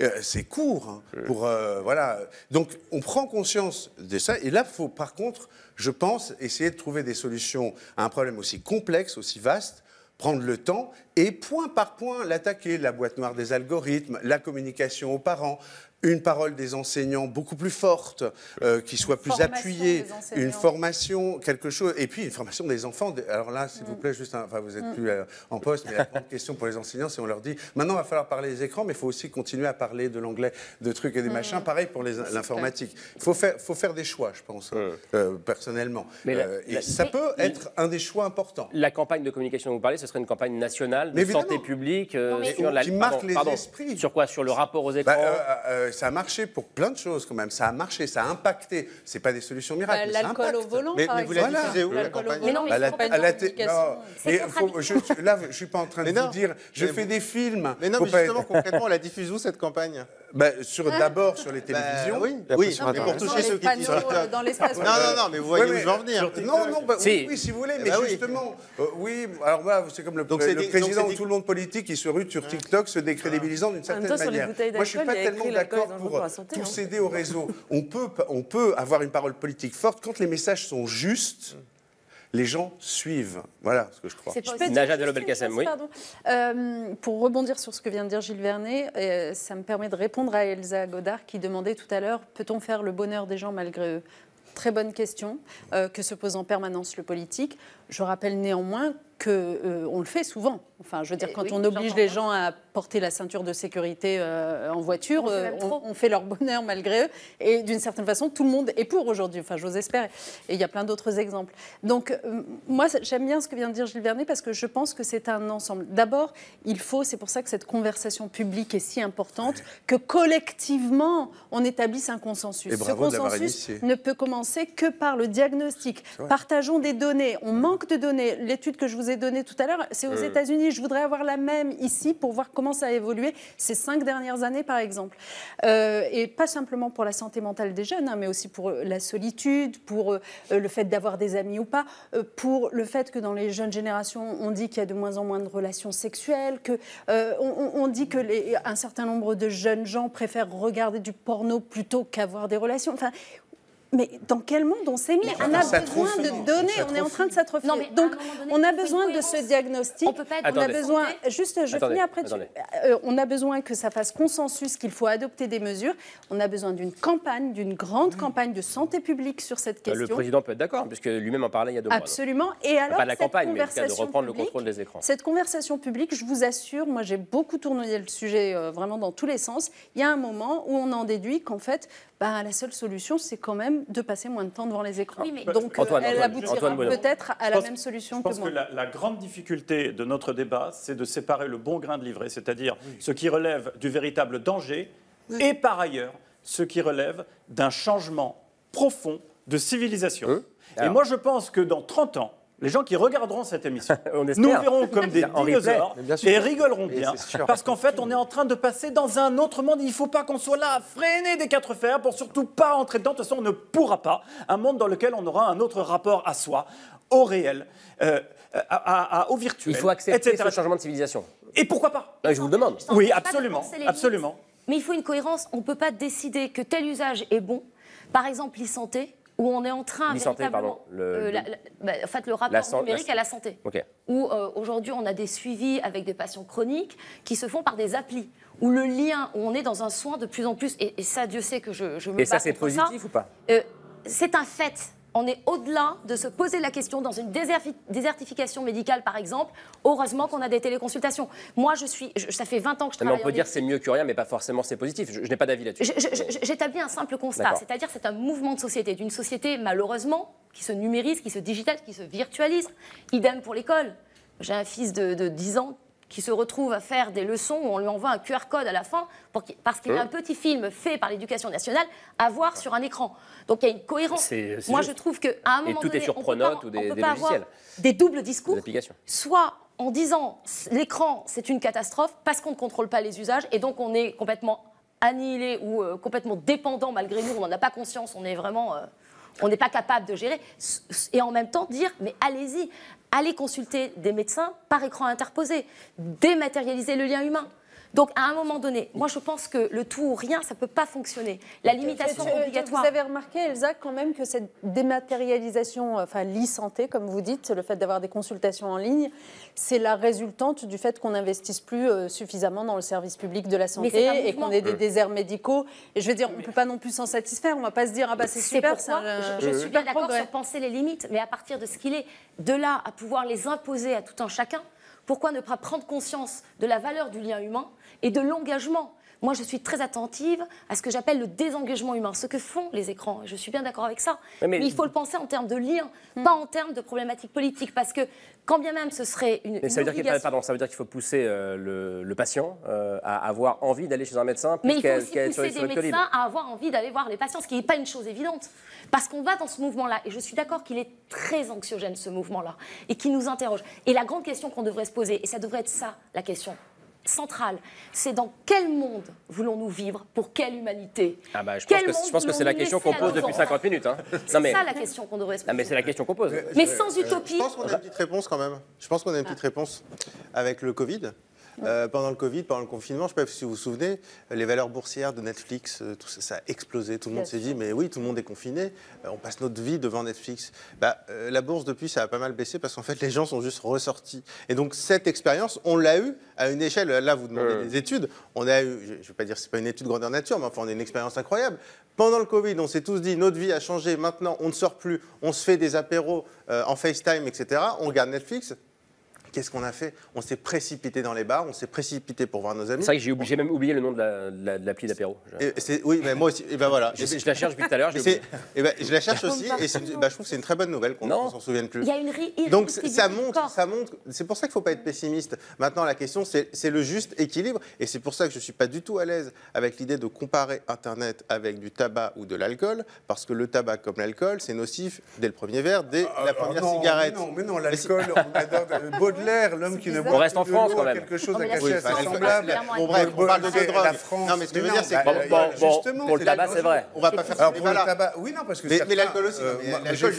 Euh, c'est court hein, pour euh, voilà. Donc on prend conscience de ça et là faut par contre, je pense, essayer de trouver des solutions à un problème aussi complexe, aussi vaste, prendre le temps et point par point l'attaquer. La boîte noire des algorithmes, la communication aux parents. Une parole des enseignants beaucoup plus forte, euh, qui soit plus Formation appuyée, une formation, quelque chose, et puis une formation des enfants. Alors là, s'il vous Mm. plaît, juste, un- enfin, vous êtes plus euh, en poste, mais la grande question pour les enseignants, c'est on leur dit, maintenant, il va falloir parler des écrans, mais il faut aussi continuer à parler de l'anglais, de trucs et des Mm. machins. Pareil pour l'informatique. Il faut faire, faut faire des choix, je pense, euh, personnellement. Mais la- Euh, et la- ça mais- peut être un des choix importants. La campagne de communication dont vous parlez, ce serait une campagne nationale de santé publique euh, Non, mais- sur la Qui marque pardon, les pardon. esprits. Sur quoi? Sur le rapport aux écrans? Bah, euh, ça a marché pour plein de choses quand même. Ça a marché, ça a impacté. C'est pas des solutions miracles. Bah, mais ça l'alcool au volant, Mais- par mais vous la exemple. diffusez où, la L'alcool au campagne volant Mais non, mais faut pas à la non, mais faut- je- Là, je suis pas en train de Mais vous dire. Je Mais fais vous- des films. Mais non, mais justement, être- concrètement, on la diffuse où cette campagne? Bah, sur Hein d'abord sur les Bah, télévisions. oui, après oui, sur mais pour Internet. toucher ceux qui panneaux, utilisent euh, dans l'espace Non, non, non, mais vous voyez où mais je veux en venir. sur- Non, non, bah, Si. oui, oui, si vous voulez, mais Bah oui. justement, euh, oui, alors voilà, c'est comme le, Donc c'est le des- donc président ou tout le monde politique qui se rue sur TikTok, se décrédibilisant d'une certaine sur manière. Moi, je suis pas tellement est d'accord pour pour santé, tout hein. céder au réseau. On peut, on peut avoir une parole politique forte quand les messages sont justes. Les gens suivent. Voilà ce que je crois. Juste Vallaud-Belkacem, une chose, oui. pardon. Euh, pour rebondir sur ce que vient de dire Gilles Vernet, euh, ça me permet de répondre à Elsa Godard qui demandait tout à l'heure peut-on faire le bonheur des gens malgré eux? Très bonne question euh, que se pose en permanence le politique. Je rappelle néanmoins que euh, on le fait souvent. Enfin, je veux dire, quand oui, on oblige les gens à porter la ceinture de sécurité euh, en voiture, On fait euh, on, on fait leur bonheur malgré eux. Et d'une certaine façon, tout le monde est pour aujourd'hui. Enfin, j'ose espérer. Et il y a plein d'autres exemples. Donc, euh, moi, j'aime bien ce que vient de dire Gilles Vernet parce que je pense que c'est un ensemble. D'abord, il faut, c'est pour ça que cette conversation publique est si importante, que collectivement, on établisse un consensus. Et Ce consensus ne peut commencer que par le diagnostic. Partageons des données. On manque de données. L'étude que je vous ai donnée tout à l'heure, c'est aux Euh. États-Unis. Je voudrais avoir la même ici pour voir comment ça a évolué ces cinq dernières années, par exemple. Euh, et pas simplement pour la santé mentale des jeunes, hein, mais aussi pour euh, la solitude, pour euh, le fait d'avoir des amis ou pas, euh, pour le fait que dans les jeunes générations, on dit qu'il y a de moins en moins de relations sexuelles, que on dit que les, un certain nombre de jeunes gens préfèrent regarder du porno plutôt qu'avoir des relations. Enfin, mais dans quel monde on s'est mis Mais On a besoin de données, on est en train de s'atrophier. Mais Donc, donné, on a besoin de ce diagnostic. On peut pas être on a besoin, juste, je Attendez, finis après. Euh, on a besoin que ça fasse consensus, qu'il faut adopter des mesures. On a besoin d'une campagne, d'une grande campagne de santé publique sur cette Euh, question. Le président peut être d'accord, puisque lui-même en parlait il y a deux mois. donc. Absolument. Et alors, pas de la cette campagne, mais en tout cas de conversation reprendre le publique, contrôle des écrans. Cette conversation publique, je vous assure, moi j'ai beaucoup tourné le sujet euh, vraiment dans tous les sens. Il y a un moment où on en déduit qu'en fait, bah, la seule solution, c'est quand même de passer moins de temps devant les écrans. Donc, euh, Antoine, elle Antoine, aboutira peut-être à la pense- même solution Je que pense moi. que la, la grande difficulté de notre débat, c'est de séparer le bon grain de l'ivraie, c'est-à-dire ce qui relève du véritable danger, et par ailleurs, ce qui relève d'un changement profond de civilisation. Et Alors. moi, je pense que dans 30 ans, les gens qui regarderont cette émission On nous verront comme des dinosaures et rigoleront Mais bien. Parce qu'en fait, on est en train de passer dans un autre monde. Il ne faut pas qu'on soit là à freiner des quatre fers pour surtout pas entrer dedans. De toute façon, on ne pourra pas. Un monde dans lequel on aura un autre rapport à soi, au réel, euh, à- à- à- au virtuel. Il faut accepter etc. ce changement de civilisation. Et pourquoi pas? Non, Je vous le demande. Oui, absolument. absolument. Mais il faut une cohérence. On ne peut pas décider que tel usage est bon. Par exemple, l'e-santé, où on est en train véritablement... pardon, le- euh, la- la- bah, en fait, le rapport La numérique à la santé. Ok. Où euh, aujourd'hui, on a des suivis avec des patients chroniques qui se font par des applis. Où le lien, où on est dans un soin de plus en plus... Et, et ça, Dieu sait que je, je me Et ça, c'est ça. positif ou pas? Euh, c'est un fait. On est au-delà de se poser la question dans une désertification médicale, par exemple. Heureusement qu'on a des téléconsultations. Moi, je suis, je- ça fait 20 ans que je Non, mais travaille on peut en dire c'est mieux que rien, mais pas forcément c'est positif. Je, je n'ai pas d'avis là-dessus. J'établis un simple constat, c'est-à-dire c'est un mouvement de société, d'une société malheureusement qui se numérise, qui se digitalise, qui se virtualise. Idem pour l'école. J'ai un fils de, de 10 ans qui se retrouve à faire des leçons où on lui envoie un QR code à la fin pour parce qu'il y a un Hein petit film fait par l'éducation nationale à voir sur un écran. Donc il y a une cohérence. Moi juste. je trouve qu'à un moment tout est donné, sur on peut pas- ou des- on peut des pas avoir logiciels. des doubles discours Des soit en disant l'écran c'est une catastrophe parce qu'on ne contrôle pas les usages et donc on est complètement annihilé ou euh, complètement dépendant malgré nous, on n'en a pas conscience, on est vraiment, euh, on n'est pas capable de gérer. Et en même temps dire mais allez-y, allez consulter des médecins par écran interposé, dématérialiser le lien humain. Donc à un moment donné, moi je pense que le tout ou rien, ça ne peut pas fonctionner. La limitation Tu- obligatoire. Vous avez remarqué, Elsa, quand même que cette dématérialisation, enfin l'e-santé, comme vous dites, le fait d'avoir des consultations en ligne, c'est la résultante du fait qu'on n'investisse plus euh, suffisamment dans le service public de la santé et qu'on ait des Mm. déserts médicaux. Et je veux dire, on ne peut pas non plus s'en satisfaire. On ne va pas se dire, ah bah c'est super, un- je, je suis super bien d'accord sur penser les limites, mais à partir de ce qu'il est, de là à pouvoir les imposer à tout un chacun, pourquoi ne pas prendre conscience de la valeur du lien humain et de l'engagement moi je suis très attentive à ce que j'appelle le désengagement humain, ce que font les écrans. Je suis bien d'accord avec ça. Mais- mais... il faut le penser en termes de lien, pas en termes de problématiques politiques. Parce que quand bien même ce serait une, Mais ça une veut, dire pardon, ça veut dire qu'il faut pousser euh, le, le patient euh, à avoir envie d'aller chez un médecin plus Mais il faut qu'à, aussi qu'à être sur pousser sur des Doctolib. médecins à avoir envie d'aller voir les patients, ce qui n'est pas une chose évidente. Parce qu'on va dans ce mouvement-là, et je suis d'accord qu'il est très anxiogène, ce mouvement-là, et qui nous interroge. Et la grande question qu'on devrait se poser, et ça devrait être ça, la question centrale, c'est dans quel monde voulons-nous vivre? Pour quelle humanité? Ah bah, je pense Quel que, monde je pense que c'est la question qu'on pose depuis enfants 50 minutes. Hein. C'est mais, ça la question qu'on devrait se non, poser. mais c'est la question qu'on pose. Mais sans utopie. Je pense qu'on a une petite réponse quand même. Je pense qu'on a une petite réponse avec le Covid. Euh, pendant le Covid, pendant le confinement, je ne sais pas si vous vous souvenez, les valeurs boursières de Netflix, euh, tout ça, ça a explosé. Tout le monde s'est dit, mais oui, tout le monde est confiné, euh, on passe notre vie devant Netflix. Bah, euh, la bourse, depuis, ça a pas mal baissé parce qu'en fait, les gens sont juste ressortis. Et donc, cette expérience, on l'a eu à une échelle. Là, vous demandez des études. On a eu, je ne vais pas dire que ce n'est pas une étude grandeur nature, mais enfin, on a une expérience incroyable. Pendant le Covid, on s'est tous dit, notre vie a changé. Maintenant, on ne sort plus, on se fait des apéros euh, en FaceTime, etc. On regarde Netflix. Qu'est-ce qu'on a fait? On s'est précipité dans les bars, on s'est précipité pour voir nos amis. C'est vrai que j'ai, oublié- j'ai même oublié le nom de, la, de la- de l'appli d'apéro. Oui, mais moi aussi. Et ben voilà. Je, je la cherche depuis tout à l'heure. Et ben, je la cherche aussi, et bah, je trouve que c'est une très bonne nouvelle qu'on ne s'en souvienne plus. Il y a une Donc ça corps. ça montre. C'est pour ça qu'il ne faut pas être pessimiste. Maintenant, la question, c'est le juste équilibre, et c'est pour ça que je ne suis pas du tout à l'aise avec l'idée de comparer Internet avec du tabac ou de l'alcool, parce que le tabac comme l'alcool, c'est nocif dès le premier verre, dès la première Ah, non, cigarette. Mais non, mais non, l'alcool, on adore euh, Baudelaire, l'homme qui ne boit On reste en France, quand même. quelque chose à cacher l'alcool, semblables. Bon, bref, on parle de. La France. Non, mais ce que je veux dire, c'est bah, que- Bon, euh, pour le tabac, c'est vrai. On va pas faire Alors pour le tabac, oui, non, parce que Mais, l'alcool aussi. euh, l'alcool,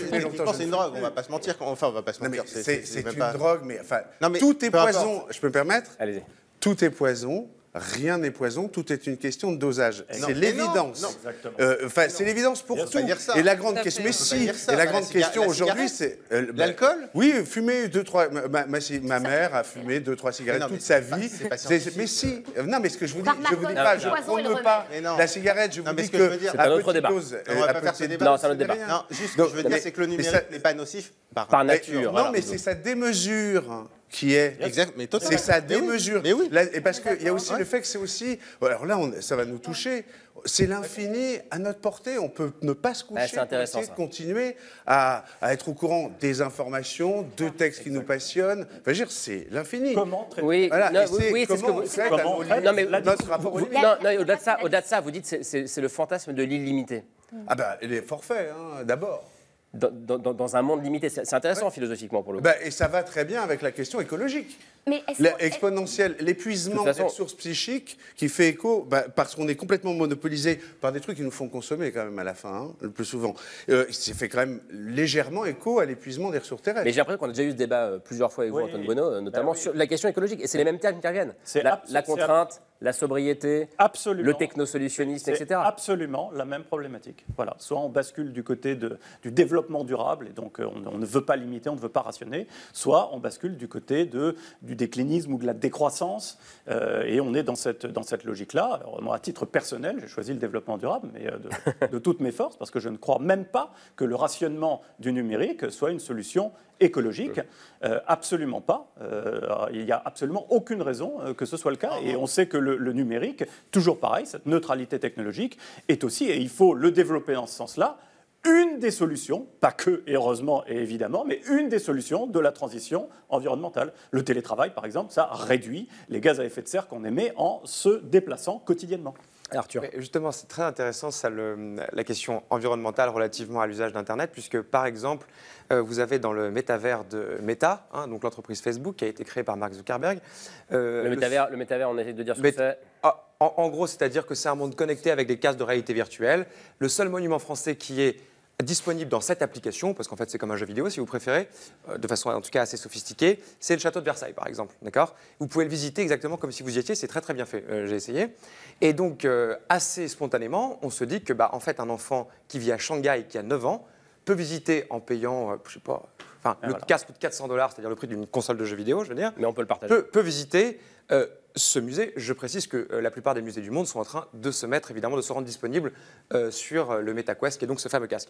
c'est une drogue. On va pas se mentir. Enfin, on va pas se mentir. c'est une drogue, mais enfin, Non, mais tout est poison. Je peux me permettre Allez-y. Tout est poison. Rien n'est poison, tout est une question de dosage. C'est l'évidence. Euh, Enfin, c'est l'évidence pour tout. ça. Et la grande question, mais si. Et la grande la question aujourd'hui, c'est euh, bah, L'alcool? Oui, fumer deux trois. Ma, ma- ma- ma mère a fumé deux trois cigarettes toute sa vie. pas mais si. Euh, Non, mais ce que je vous dis, je vous dis pas, je prône pas la cigarette. Je vous dis que à autre petite débat. dose, On va pas faire ce débat. Non, c'est un autre débat. Non, juste ce Donc, que je veux dire, c'est que le numérique n'est pas nocif par, nature. Non, mais c'est sa démesure qui est. Exact, mais totalement. C'est sa démesure. Mais oui. Là, et parce qu'il y a aussi le fait que c'est aussi. Alors là, on- ça va nous toucher. C'est l'infini à notre portée. On peut ne pas se coucher Ouais, c'est pour intéressant, essayer de continuer à, à être au courant des informations, de textes qui nous passionnent. Enfin, je veux dire, c'est l'infini. Comment traiter Oui, Voilà, non, et oui, c'est oui, c'est ce que vous. Comment Non, mais notre rapport aux vous- limites. non, non, au-delà de ça, au-delà de ça, vous dites c'est le fantasme de l'illimité. Ah ben, les forfaits, hein, d'abord. Dans, dans- dans- dans un monde limité, c'est intéressant philosophiquement pour le coup. Ben, et ça va très bien avec la question écologique. Mais exponentielle, l'épuisement des ressources psychiques qui fait écho, bah, parce qu'on est complètement monopolisé par des trucs qui nous font consommer quand même à la fin, hein, le plus souvent. Euh, c'est fait quand même légèrement écho à l'épuisement des ressources terrestres. Mais j'ai l'impression qu'on a déjà eu ce débat euh, plusieurs fois avec vous. Antoine Bonneau, euh, notamment Bah oui. sur la question écologique. Et c'est les mêmes termes qui reviennent. C'est La, la contrainte, la sobriété, Absolument. le technosolutionnisme, etc. absolument la même problématique. Voilà. Soit on bascule du côté de- du développement durable, et donc euh, on, on ne veut pas limiter, on ne veut pas rationner, soit on bascule du côté de, du déclinisme ou de la décroissance, euh, et on est dans cette, dans cette logique-là. Alors, moi, à titre personnel, j'ai choisi le développement durable, mais euh, de, de toutes mes forces, parce que je ne crois même pas que le rationnement du numérique soit une solution écologique. Euh, absolument pas. Euh, il n'y a absolument aucune raison que ce soit le cas. Et on sait que le, le numérique, toujours pareil, cette neutralité technologique est aussi, et il faut le développer dans ce sens-là, une des solutions, pas que, heureusement et évidemment, mais une des solutions de la transition environnementale. Le télétravail, par exemple, ça réduit les gaz à effet de serre qu'on émet en se déplaçant quotidiennement. Arthur. Mais justement, c'est très intéressant ça, le- la question environnementale relativement à l'usage d'Internet, puisque par exemple, euh, vous avez dans le métavers de Meta, hein, donc l'entreprise Facebook qui a été créée par Mark Zuckerberg. euh, Le métavers, le métavers, on essaie de dire ce que c'est. Ah, en, en gros, c'est-à-dire que c'est un monde connecté avec des casques de réalité virtuelle. Le seul monument français qui est disponible dans cette application, parce qu'en fait c'est comme un jeu vidéo si vous préférez, euh, de façon en tout cas assez sophistiquée, c'est le château de Versailles par exemple, d'accord? Vous pouvez le visiter exactement comme si vous y étiez, c'est très très bien fait, euh, j'ai essayé. Et donc euh, assez spontanément, on se dit que bah, en fait un enfant qui vit à Shanghai, qui a 9 ans, peut visiter en payant, euh, je sais pas, enfin le voilà. casque coûte 400 dollars, c'est-à-dire le prix d'une console de jeux vidéo, je veux dire, Mais on peut le partager. peut, peut visiter ce musée. Je précise que euh, la plupart des musées du monde sont en train de se mettre, évidemment, de se rendre disponibles euh, sur euh, le MetaQuest, qui est donc ce fameux casque.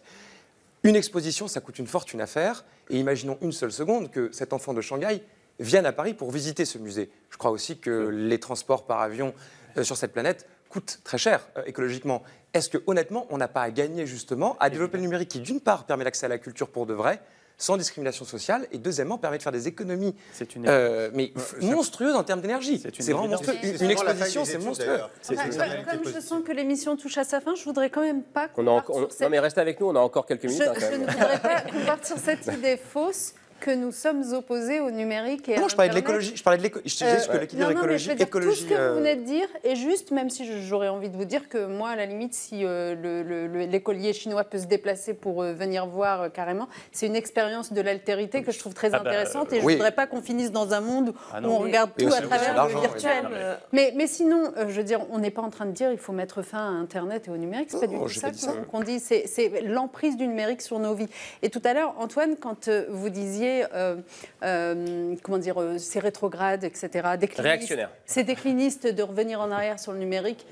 Une exposition, ça coûte une fortune à faire. Et imaginons une seule seconde que cet enfant de Shanghai vienne à Paris pour visiter ce musée. Je crois aussi que les transports par avion sur cette planète coûte très cher euh, écologiquement. Est-ce que honnêtement, on n'a pas à gagner justement à développer le numérique qui, d'une part, permet l'accès à la culture pour de vrai, sans discrimination sociale, et deuxièmement, permet de faire des économies une euh, mais Ouais, monstrueuses en termes d'énergie. C'est vraiment monstrueux. C'est Une, une exposition, c'est monstrueux. d'ailleurs. C'est- Enfin, comme je sens que l'émission touche à sa fin, je voudrais quand même pas qu'on On a parte encore- on- cette- Non, mais restez avec nous, on a encore quelques Je, minutes. hein, quand je même. ne voudrais pas qu'on parte sur cette idée fausse que nous sommes opposés au numérique et à Non, je parlais de l'écologie. Je parlais de l'éco- je disais ce que Euh, l'équilibre non, non, mais écologie, je veux dire, écologie, Tout ce que euh, vous venez de dire est juste, même si j'aurais envie de vous dire que moi, à la limite, si euh, le- le- le- l'écolier chinois peut se déplacer pour euh, venir voir euh, carrément, c'est une expérience de l'altérité que je trouve très Ah bah, intéressante euh, et je oui. ne voudrais pas qu'on finisse dans un monde Ah où on regarde tout à travers le oui. virtuel. Mais- Mais, sinon, euh, je veux dire, on n'est pas en train de dire il faut mettre fin à Internet et au numérique. C'est pas du Non, tout ça qu'on dit. C'est l'emprise du numérique sur nos vies. Et tout à l'heure, Antoine, quand euh, vous disiez, euh, euh, comment dire, euh, c'est rétrograde, etc. Réactionnaire. C'est décliniste de revenir en arrière sur le numérique.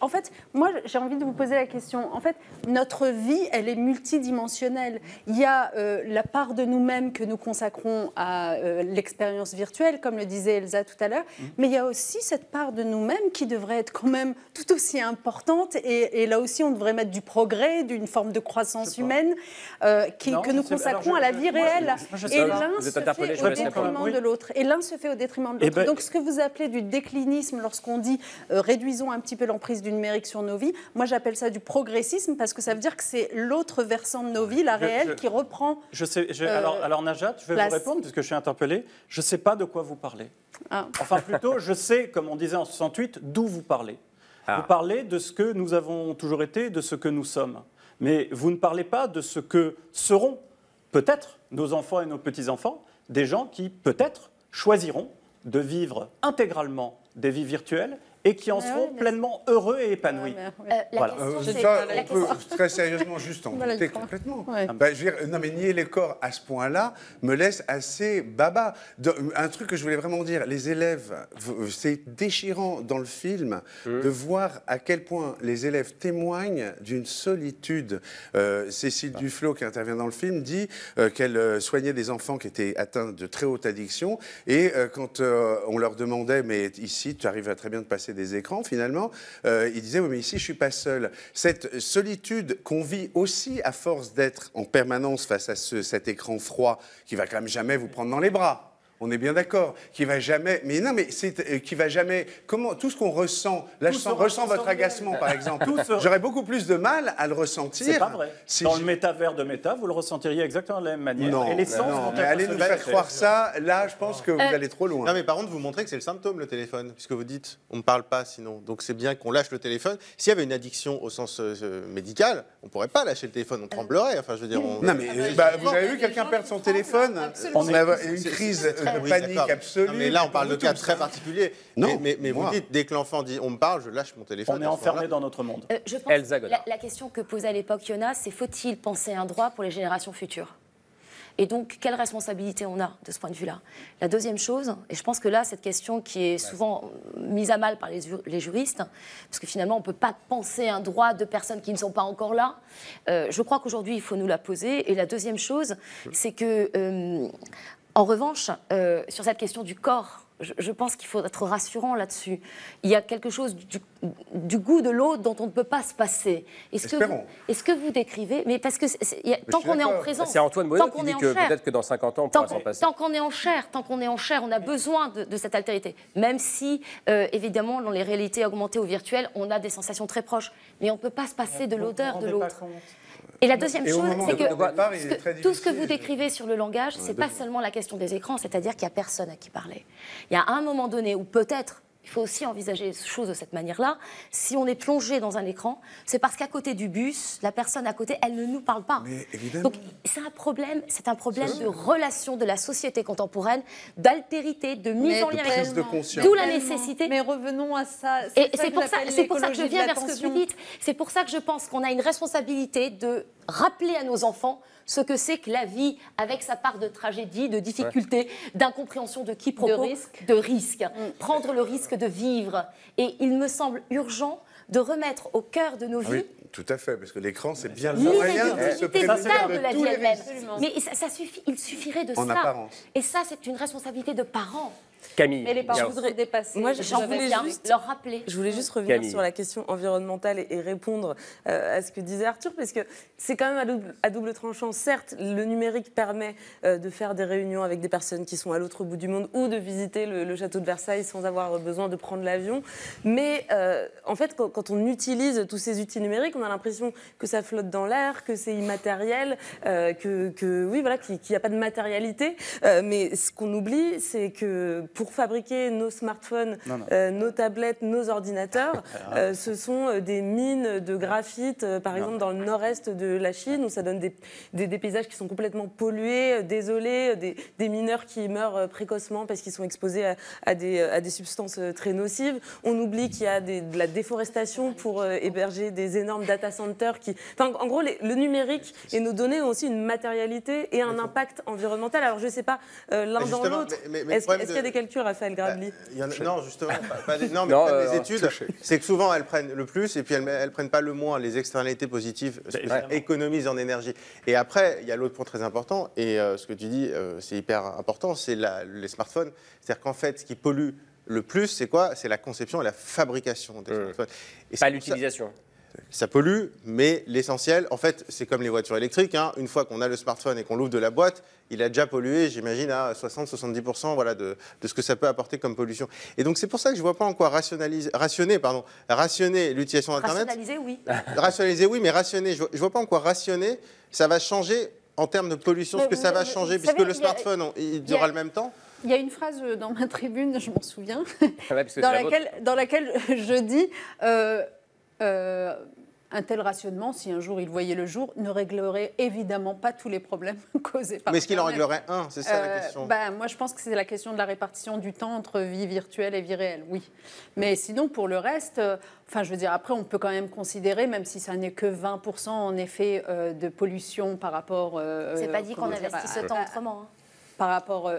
En fait, moi, j'ai envie de vous poser la question. En fait, notre vie, elle est multidimensionnelle. Il y a la part de nous-mêmes que nous consacrons à l'expérience virtuelle, comme le disait Elsa tout à l'heure, mais il y a aussi cette part de nous-mêmes qui devrait être quand même tout aussi importante. Et, et là aussi, on devrait mettre du progrès, d'une forme de croissance humaine euh, qui- Non, que nous alors, consacrons je- à la vie je- réelle. Moi, je sais et l'un Vous se êtes interpellé, fait je au détriment Oui. de l'autre. Et l'un se fait au détriment de Eh l'autre. ben- Donc, ce que vous appelez du déclinisme lorsqu'on dit euh, réduisons un petit peu l'emprise du numérique sur nos vies, moi j'appelle ça du progressisme parce que ça veut dire que c'est l'autre versant de nos vies, la Je- réelle, je- qui reprend. Je sais, je- Euh, alors, alors Najat, je vais place. vous répondre puisque je suis interpellé. Je ne sais pas de quoi vous parlez. Ah. Enfin, plutôt, je sais, comme on disait en 68, d'où vous parlez. Vous parlez de ce que nous avons toujours été, de ce que nous sommes. Mais vous ne parlez pas de ce que seront peut-être nos enfants et nos petits-enfants, des gens qui peut-être choisiront de vivre intégralement des vies virtuelles et qui en Ouais, seront pleinement heureux et épanouis. Mais- Euh, Voilà. Euh, ça, on peut très sérieusement juste en douter complètement. Bah, je veux dire, non mais nier les corps à ce point-là me laisse assez baba. Dans- un truc que je voulais vraiment dire, les élèves, c'est déchirant dans le film de voir à quel point les élèves témoignent d'une solitude. Euh, Cécile Duflo, qui intervient dans le film, dit euh, qu'elle euh, soignait des enfants qui étaient atteints de très haute addiction et euh, quand euh, on leur demandait, mais ici tu arrives à très bien de passer des écrans finalement, euh, ils disaient, oui mais ici je suis pas seul. Cette solitude qu'on vit aussi à force d'être en permanence face à ce- cet écran froid qui va quand même jamais vous prendre dans les bras. On est bien d'accord, qui va jamais. Mais non, mais c'est euh, qui va jamais. Comment tout ce qu'on ressent. Là, Tout je sens, sera ressens votre agacement, par exemple. J'aurais beaucoup plus de mal à le ressentir. C'est pas vrai. si Dans je- le métavers de méta, vous le ressentiriez exactement de la même manière. Non, et les sens non, mais allez nous faire croire ça. Là, je pense que vous Euh, allez trop loin. Non, mais par contre, vous montrez que c'est le symptôme, le téléphone, puisque vous dites on ne parle pas sinon. Donc c'est bien qu'on lâche le téléphone. S'il y avait une addiction au sens euh, euh, médical, on ne pourrait pas lâcher le téléphone, on tremblerait. Enfin, je veux dire, on- Non, mais euh, bah, vous avez vu quelqu'un perdre son téléphone On a une crise oui, panique absolue. Non, mais là, on parle de cas très hein. particuliers. Non, mais, mais, mais vous dites, dès que l'enfant dit on me parle, je lâche mon téléphone. On est enfermé dans notre monde. Euh, je pense Elsa la, la question que posait à l'époque Yona, c'est faut-il penser un droit pour les générations futures? Et donc, quelle responsabilité on a de ce point de vue-là? La deuxième chose, et je pense que là, cette question qui est souvent mise à mal par les, ju- les juristes, parce que finalement, on ne peut pas penser un droit de personnes qui ne sont pas encore là, euh, je crois qu'aujourd'hui, il faut nous la poser. Et la deuxième chose, c'est que, euh, en revanche, euh, sur cette question du corps, je, je pense qu'il faut être rassurant là-dessus. Il y a quelque chose du, du goût de l'autre dont on ne peut pas se passer. Est-ce que, vous, Espérons. est-ce que vous décrivez Mais parce que y a- tant qu'on est en présence, C'est Antoine tant Bonneau qu'on qui est dit en que chair, peut-être que dans 50 ans, on tant pourra s'en qu'on passer. tant qu'on est en chair, tant qu'on est en chair, on a besoin de, de cette altérité. Même si, euh, évidemment, dans les réalités augmentées ou virtuelles, on a des sensations très proches. Mais on ne peut pas se passer de l'odeur de l'autre. Et la deuxième Et chose, c'est que, départ, ce tout ce que vous décrivez sur le langage, c'est pas seulement la question des écrans, c'est-à-dire qu'il n'y a personne à qui parler. Il y a un moment donné où peut-être il faut aussi envisager les choses de cette manière-là. Si on est plongé dans un écran, c'est parce qu'à côté du bus, la personne à côté, elle ne nous parle pas. Donc c'est un problème, c'est un problème de relation de la société contemporaine, d'altérité, de mise Mais en lien de avec prise de conscience. D'où la nécessité. Mais revenons à ça. Et c'est pour, ça, c'est pour ça que je viens vers ce que vous dites. C'est pour ça que je pense qu'on a une responsabilité de rappeler à nos enfants ce que c'est que la vie avec sa part de tragédie, de difficulté, d'incompréhension de quiproquo, risque. de risque. Prendre le risque de vivre. Et il me semble urgent de remettre au cœur de nos Ah vies Oui, tout à fait, parce que l'écran, c'est bien le moyen de se prémunir totale de la vie elle-même. Mais ça, ça suffit, il suffirait de En ça. apparence. Et ça, c'est une responsabilité de parents. Camille. Mais les parents Gao. sont dépassés. Moi, Je j'en voulais juste leur rappeler. Je voulais juste revenir Camille. sur la question environnementale et, et répondre euh, à ce que disait Arthur, parce que c'est quand même à double, à double tranchant. Certes, le numérique permet euh, de faire des réunions avec des personnes qui sont à l'autre bout du monde ou de visiter le, le château de Versailles sans avoir besoin de prendre l'avion. Mais euh, en fait, quand, quand on utilise tous ces outils numériques, on a l'impression que ça flotte dans l'air, que c'est immatériel, euh, que, que oui, voilà, qu'il n'y a pas de matérialité. Euh, mais ce qu'on oublie, c'est que pour fabriquer nos smartphones, Non, non. euh, nos tablettes, nos ordinateurs, Ah. euh, ce sont euh, des mines de graphite, euh, par exemple dans le nord-est de la Chine, où ça donne des, des- des paysages qui sont complètement pollués, désolés, des, des mineurs qui meurent précocement parce qu'ils sont exposés à, à des, à des substances très nocives. On oublie qu'il y a des- de la déforestation pour euh, héberger des énormes data centers. Qui... Enfin, en gros, les- le numérique et nos données ont aussi une matérialité et un impact environnemental. Alors, je ne sais pas euh, l'un dans l'autre. Est-ce qu'il y a de- des calculs, Raphaël Grabli Il y en a- non, justement, pas, pas des, non, mais Non, le problème euh, des études, c'est que souvent elles prennent le plus et puis elles, elles prennent pas le moins, les externalités positives, ce que ça évidemment. économise en énergie. Et après, il y a l'autre point très important, et euh, ce que tu dis, euh, c'est hyper important, c'est les smartphones. C'est-à-dire qu'en fait, ce qui pollue le plus, c'est quoi? C'est la conception et la fabrication des smartphones. Et Pas l'utilisation. Ça pollue, mais l'essentiel, en fait, c'est comme les voitures électriques. hein. Une fois qu'on a le smartphone et qu'on l'ouvre de la boîte, il a déjà pollué, j'imagine, à 60-70% voilà, de, de ce que ça peut apporter comme pollution. Et donc, c'est pour ça que je ne vois pas en quoi rationaliser, rationner, pardon, rationner l'utilisation d'Internet. Rationaliser, oui. Rationaliser, oui, mais rationner, je ne vois, pas en quoi rationner, ça va changer en termes de pollution, ce que ça va vous changer, savez, puisque le a- smartphone, on- il y a- durera le même temps. Il y a une phrase dans ma tribune, je m'en souviens, Ah ouais, dans, c'est la laquelle, dans laquelle je dis euh, euh, un tel rationnement, si un jour il voyait le jour, ne réglerait évidemment pas tous les problèmes causés par Mais est-ce qu'il en réglerait un? C'est ça la Euh, question. bah, Moi, je pense que c'est la question de la répartition du temps entre vie virtuelle et vie réelle, oui. Mais sinon, pour le reste, euh, enfin, je veux dire, après, on peut quand même considérer, même si ça n'est que 20% en effet euh, de pollution par rapport. euh, C'est pas dit qu'on investit ce temps autrement. hein. par rapport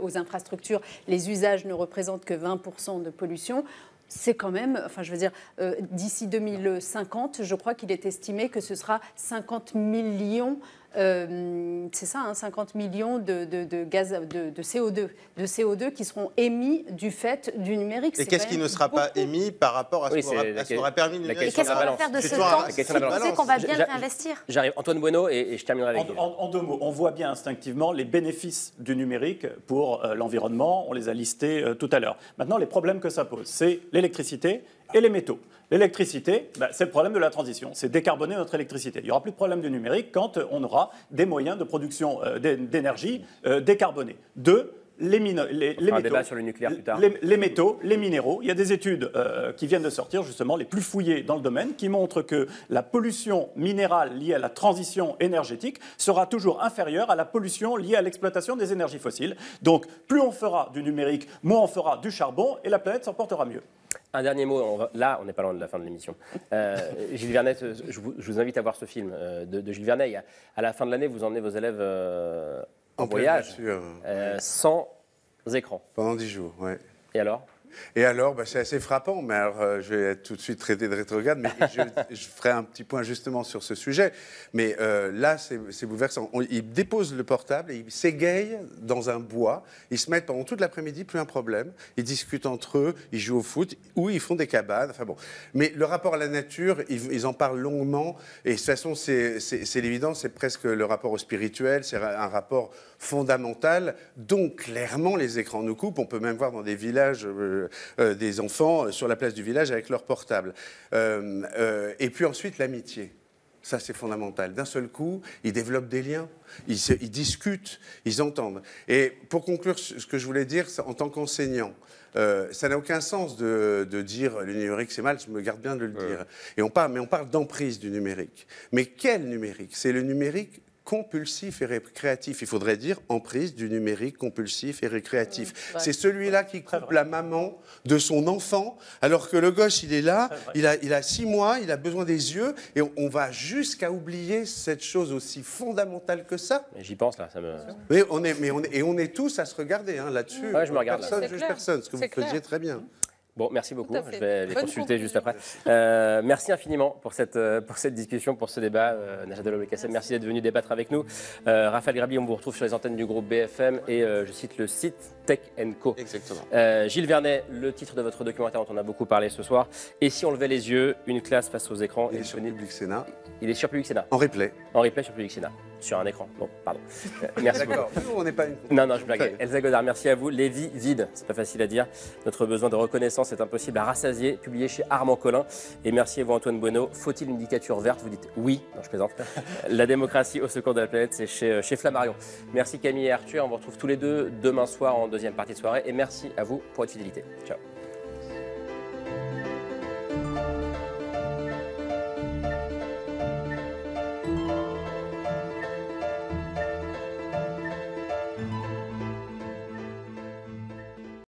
aux infrastructures, les usages ne représentent que 20% de pollution. C'est quand même, enfin je veux dire, euh, d'ici 2050, je crois qu'il est estimé que ce sera 50 millions, euh, c'est ça, hein, 50 millions de, de- de gaz, de, de CO2, de CO2 qui seront émis du fait du numérique. Et qu'est-ce qui ne sera pas émis par rapport à ce Oui, qu'aura permis le la numérique Et qu'est-ce qu'on va faire de ce temps si de on sait qu'on va bien réinvestir J'arrive. Antoine Bueno et, et je terminerai avec en- en deux mots, on voit bien instinctivement les bénéfices du numérique pour euh, l'environnement. On les a listés euh, tout à l'heure. Maintenant, les problèmes que ça pose, c'est l'électricité et les métaux. L'électricité, bah, c'est le problème de la transition. C'est décarboner notre électricité. Il n'y aura plus de problème du numérique quand euh, on aura des moyens de production euh, d'é- d'énergie euh, décarbonés. Deux, les, métaux. débat sur le nucléaire plus tard. Les, les métaux, les minéraux. Il y a des études euh, qui viennent de sortir, justement, les plus fouillées dans le domaine, qui montrent que la pollution minérale liée à la transition énergétique sera toujours inférieure à la pollution liée à l'exploitation des énergies fossiles. Donc, plus on fera du numérique, moins on fera du charbon, et la planète s'en portera mieux. Un dernier mot, on va- là on n'est pas loin de la fin de l'émission. Euh, Gilles Vernet, je vous, je vous invite à voir ce film euh, de, de Gilles Vernet. A- À la fin de l'année, vous emmenez vos élèves euh, en, voyage nature. euh, sans écran. Pendant dix jours, ouais. Et alors? Et alors, bah, c'est assez frappant, mais alors, euh, je vais être tout de suite traité de rétrograde, mais je, je ferai un petit point justement sur ce sujet. Mais euh, là, c'est bouleversant. On- ils déposent le portable et ils s'égayent dans un bois. Ils se mettent pendant toute l'après-midi, plus un problème. Ils discutent entre eux, ils jouent au foot ou ils font des cabanes. Enfin bon. Mais le rapport à la nature, ils, ils en parlent longuement. Et de toute façon, c'est l'évidence, c'est presque le rapport au spirituel, c'est un rapport fondamental. Donc, clairement, les écrans nous coupent. On peut même voir dans des villages euh, euh, des enfants euh, sur la place du village avec leur portable. Et puis ensuite, l'amitié. Ça, c'est fondamental. D'un seul coup, ils développent des liens, ils, se- ils discutent, ils entendent. Et pour conclure, ce que je voulais dire, en tant qu'enseignant, euh, ça n'a aucun sens de, de dire le numérique c'est mal, je me garde bien de le dire. Et on parle, mais on parle d'emprise du numérique. Mais quel numérique? C'est le numérique compulsif et récréatif. Il faudrait dire emprise du numérique compulsif et récréatif. vrai. C'est celui-là qui coupe la maman de son enfant, alors que le gauche, il est là, il a, il a six mois, il a besoin des yeux, et on, on va jusqu'à oublier cette chose aussi fondamentale que ça. J'y pense là, ça me. Mais on est, mais on est, et on est tous à se regarder hein, là-dessus. Ouais, je me regarde, là. Personne C'est juge clair. personne, ce que vous clair. faisiez très bien. Bon, merci beaucoup. Je vais les Bonne consulter juste après. Euh, merci infiniment pour cette, euh, pour cette discussion, pour ce débat. Euh, Najat Vallaud-Belkacem, merci d'être venu débattre avec nous. Euh, Raphaël Grabi, on vous retrouve sur les antennes du groupe BFM et euh, je cite le site Tech Co. Exactement. Euh, Gilles Vernet, le titre de votre documentaire dont on a beaucoup parlé ce soir. Et si on levait les yeux, une classe face aux écrans. Il est sur Public Sénat. Il est sur Public Sénat. En replay. En replay sur Public Sénat. Sur un écran. Bon, pardon. Euh, merci D'accord. beaucoup. Nous, on n'est pas une. Non, non, je blague. Elsa Godard, merci à vous. Les vies vides, c'est pas facile à dire. Notre besoin de reconnaissance est impossible à rassasier, publié chez Armand Collin. Et merci à vous, Antoine Bueno. Faut-il une dictature verte? Vous dites oui. Non, je plaisante. La démocratie au secours de la planète, c'est chez, euh, chez Flammarion. Merci Camille et Arthur. On vous retrouve tous les deux demain soir en deuxième partie de soirée. Et merci à vous pour votre fidélité. Ciao.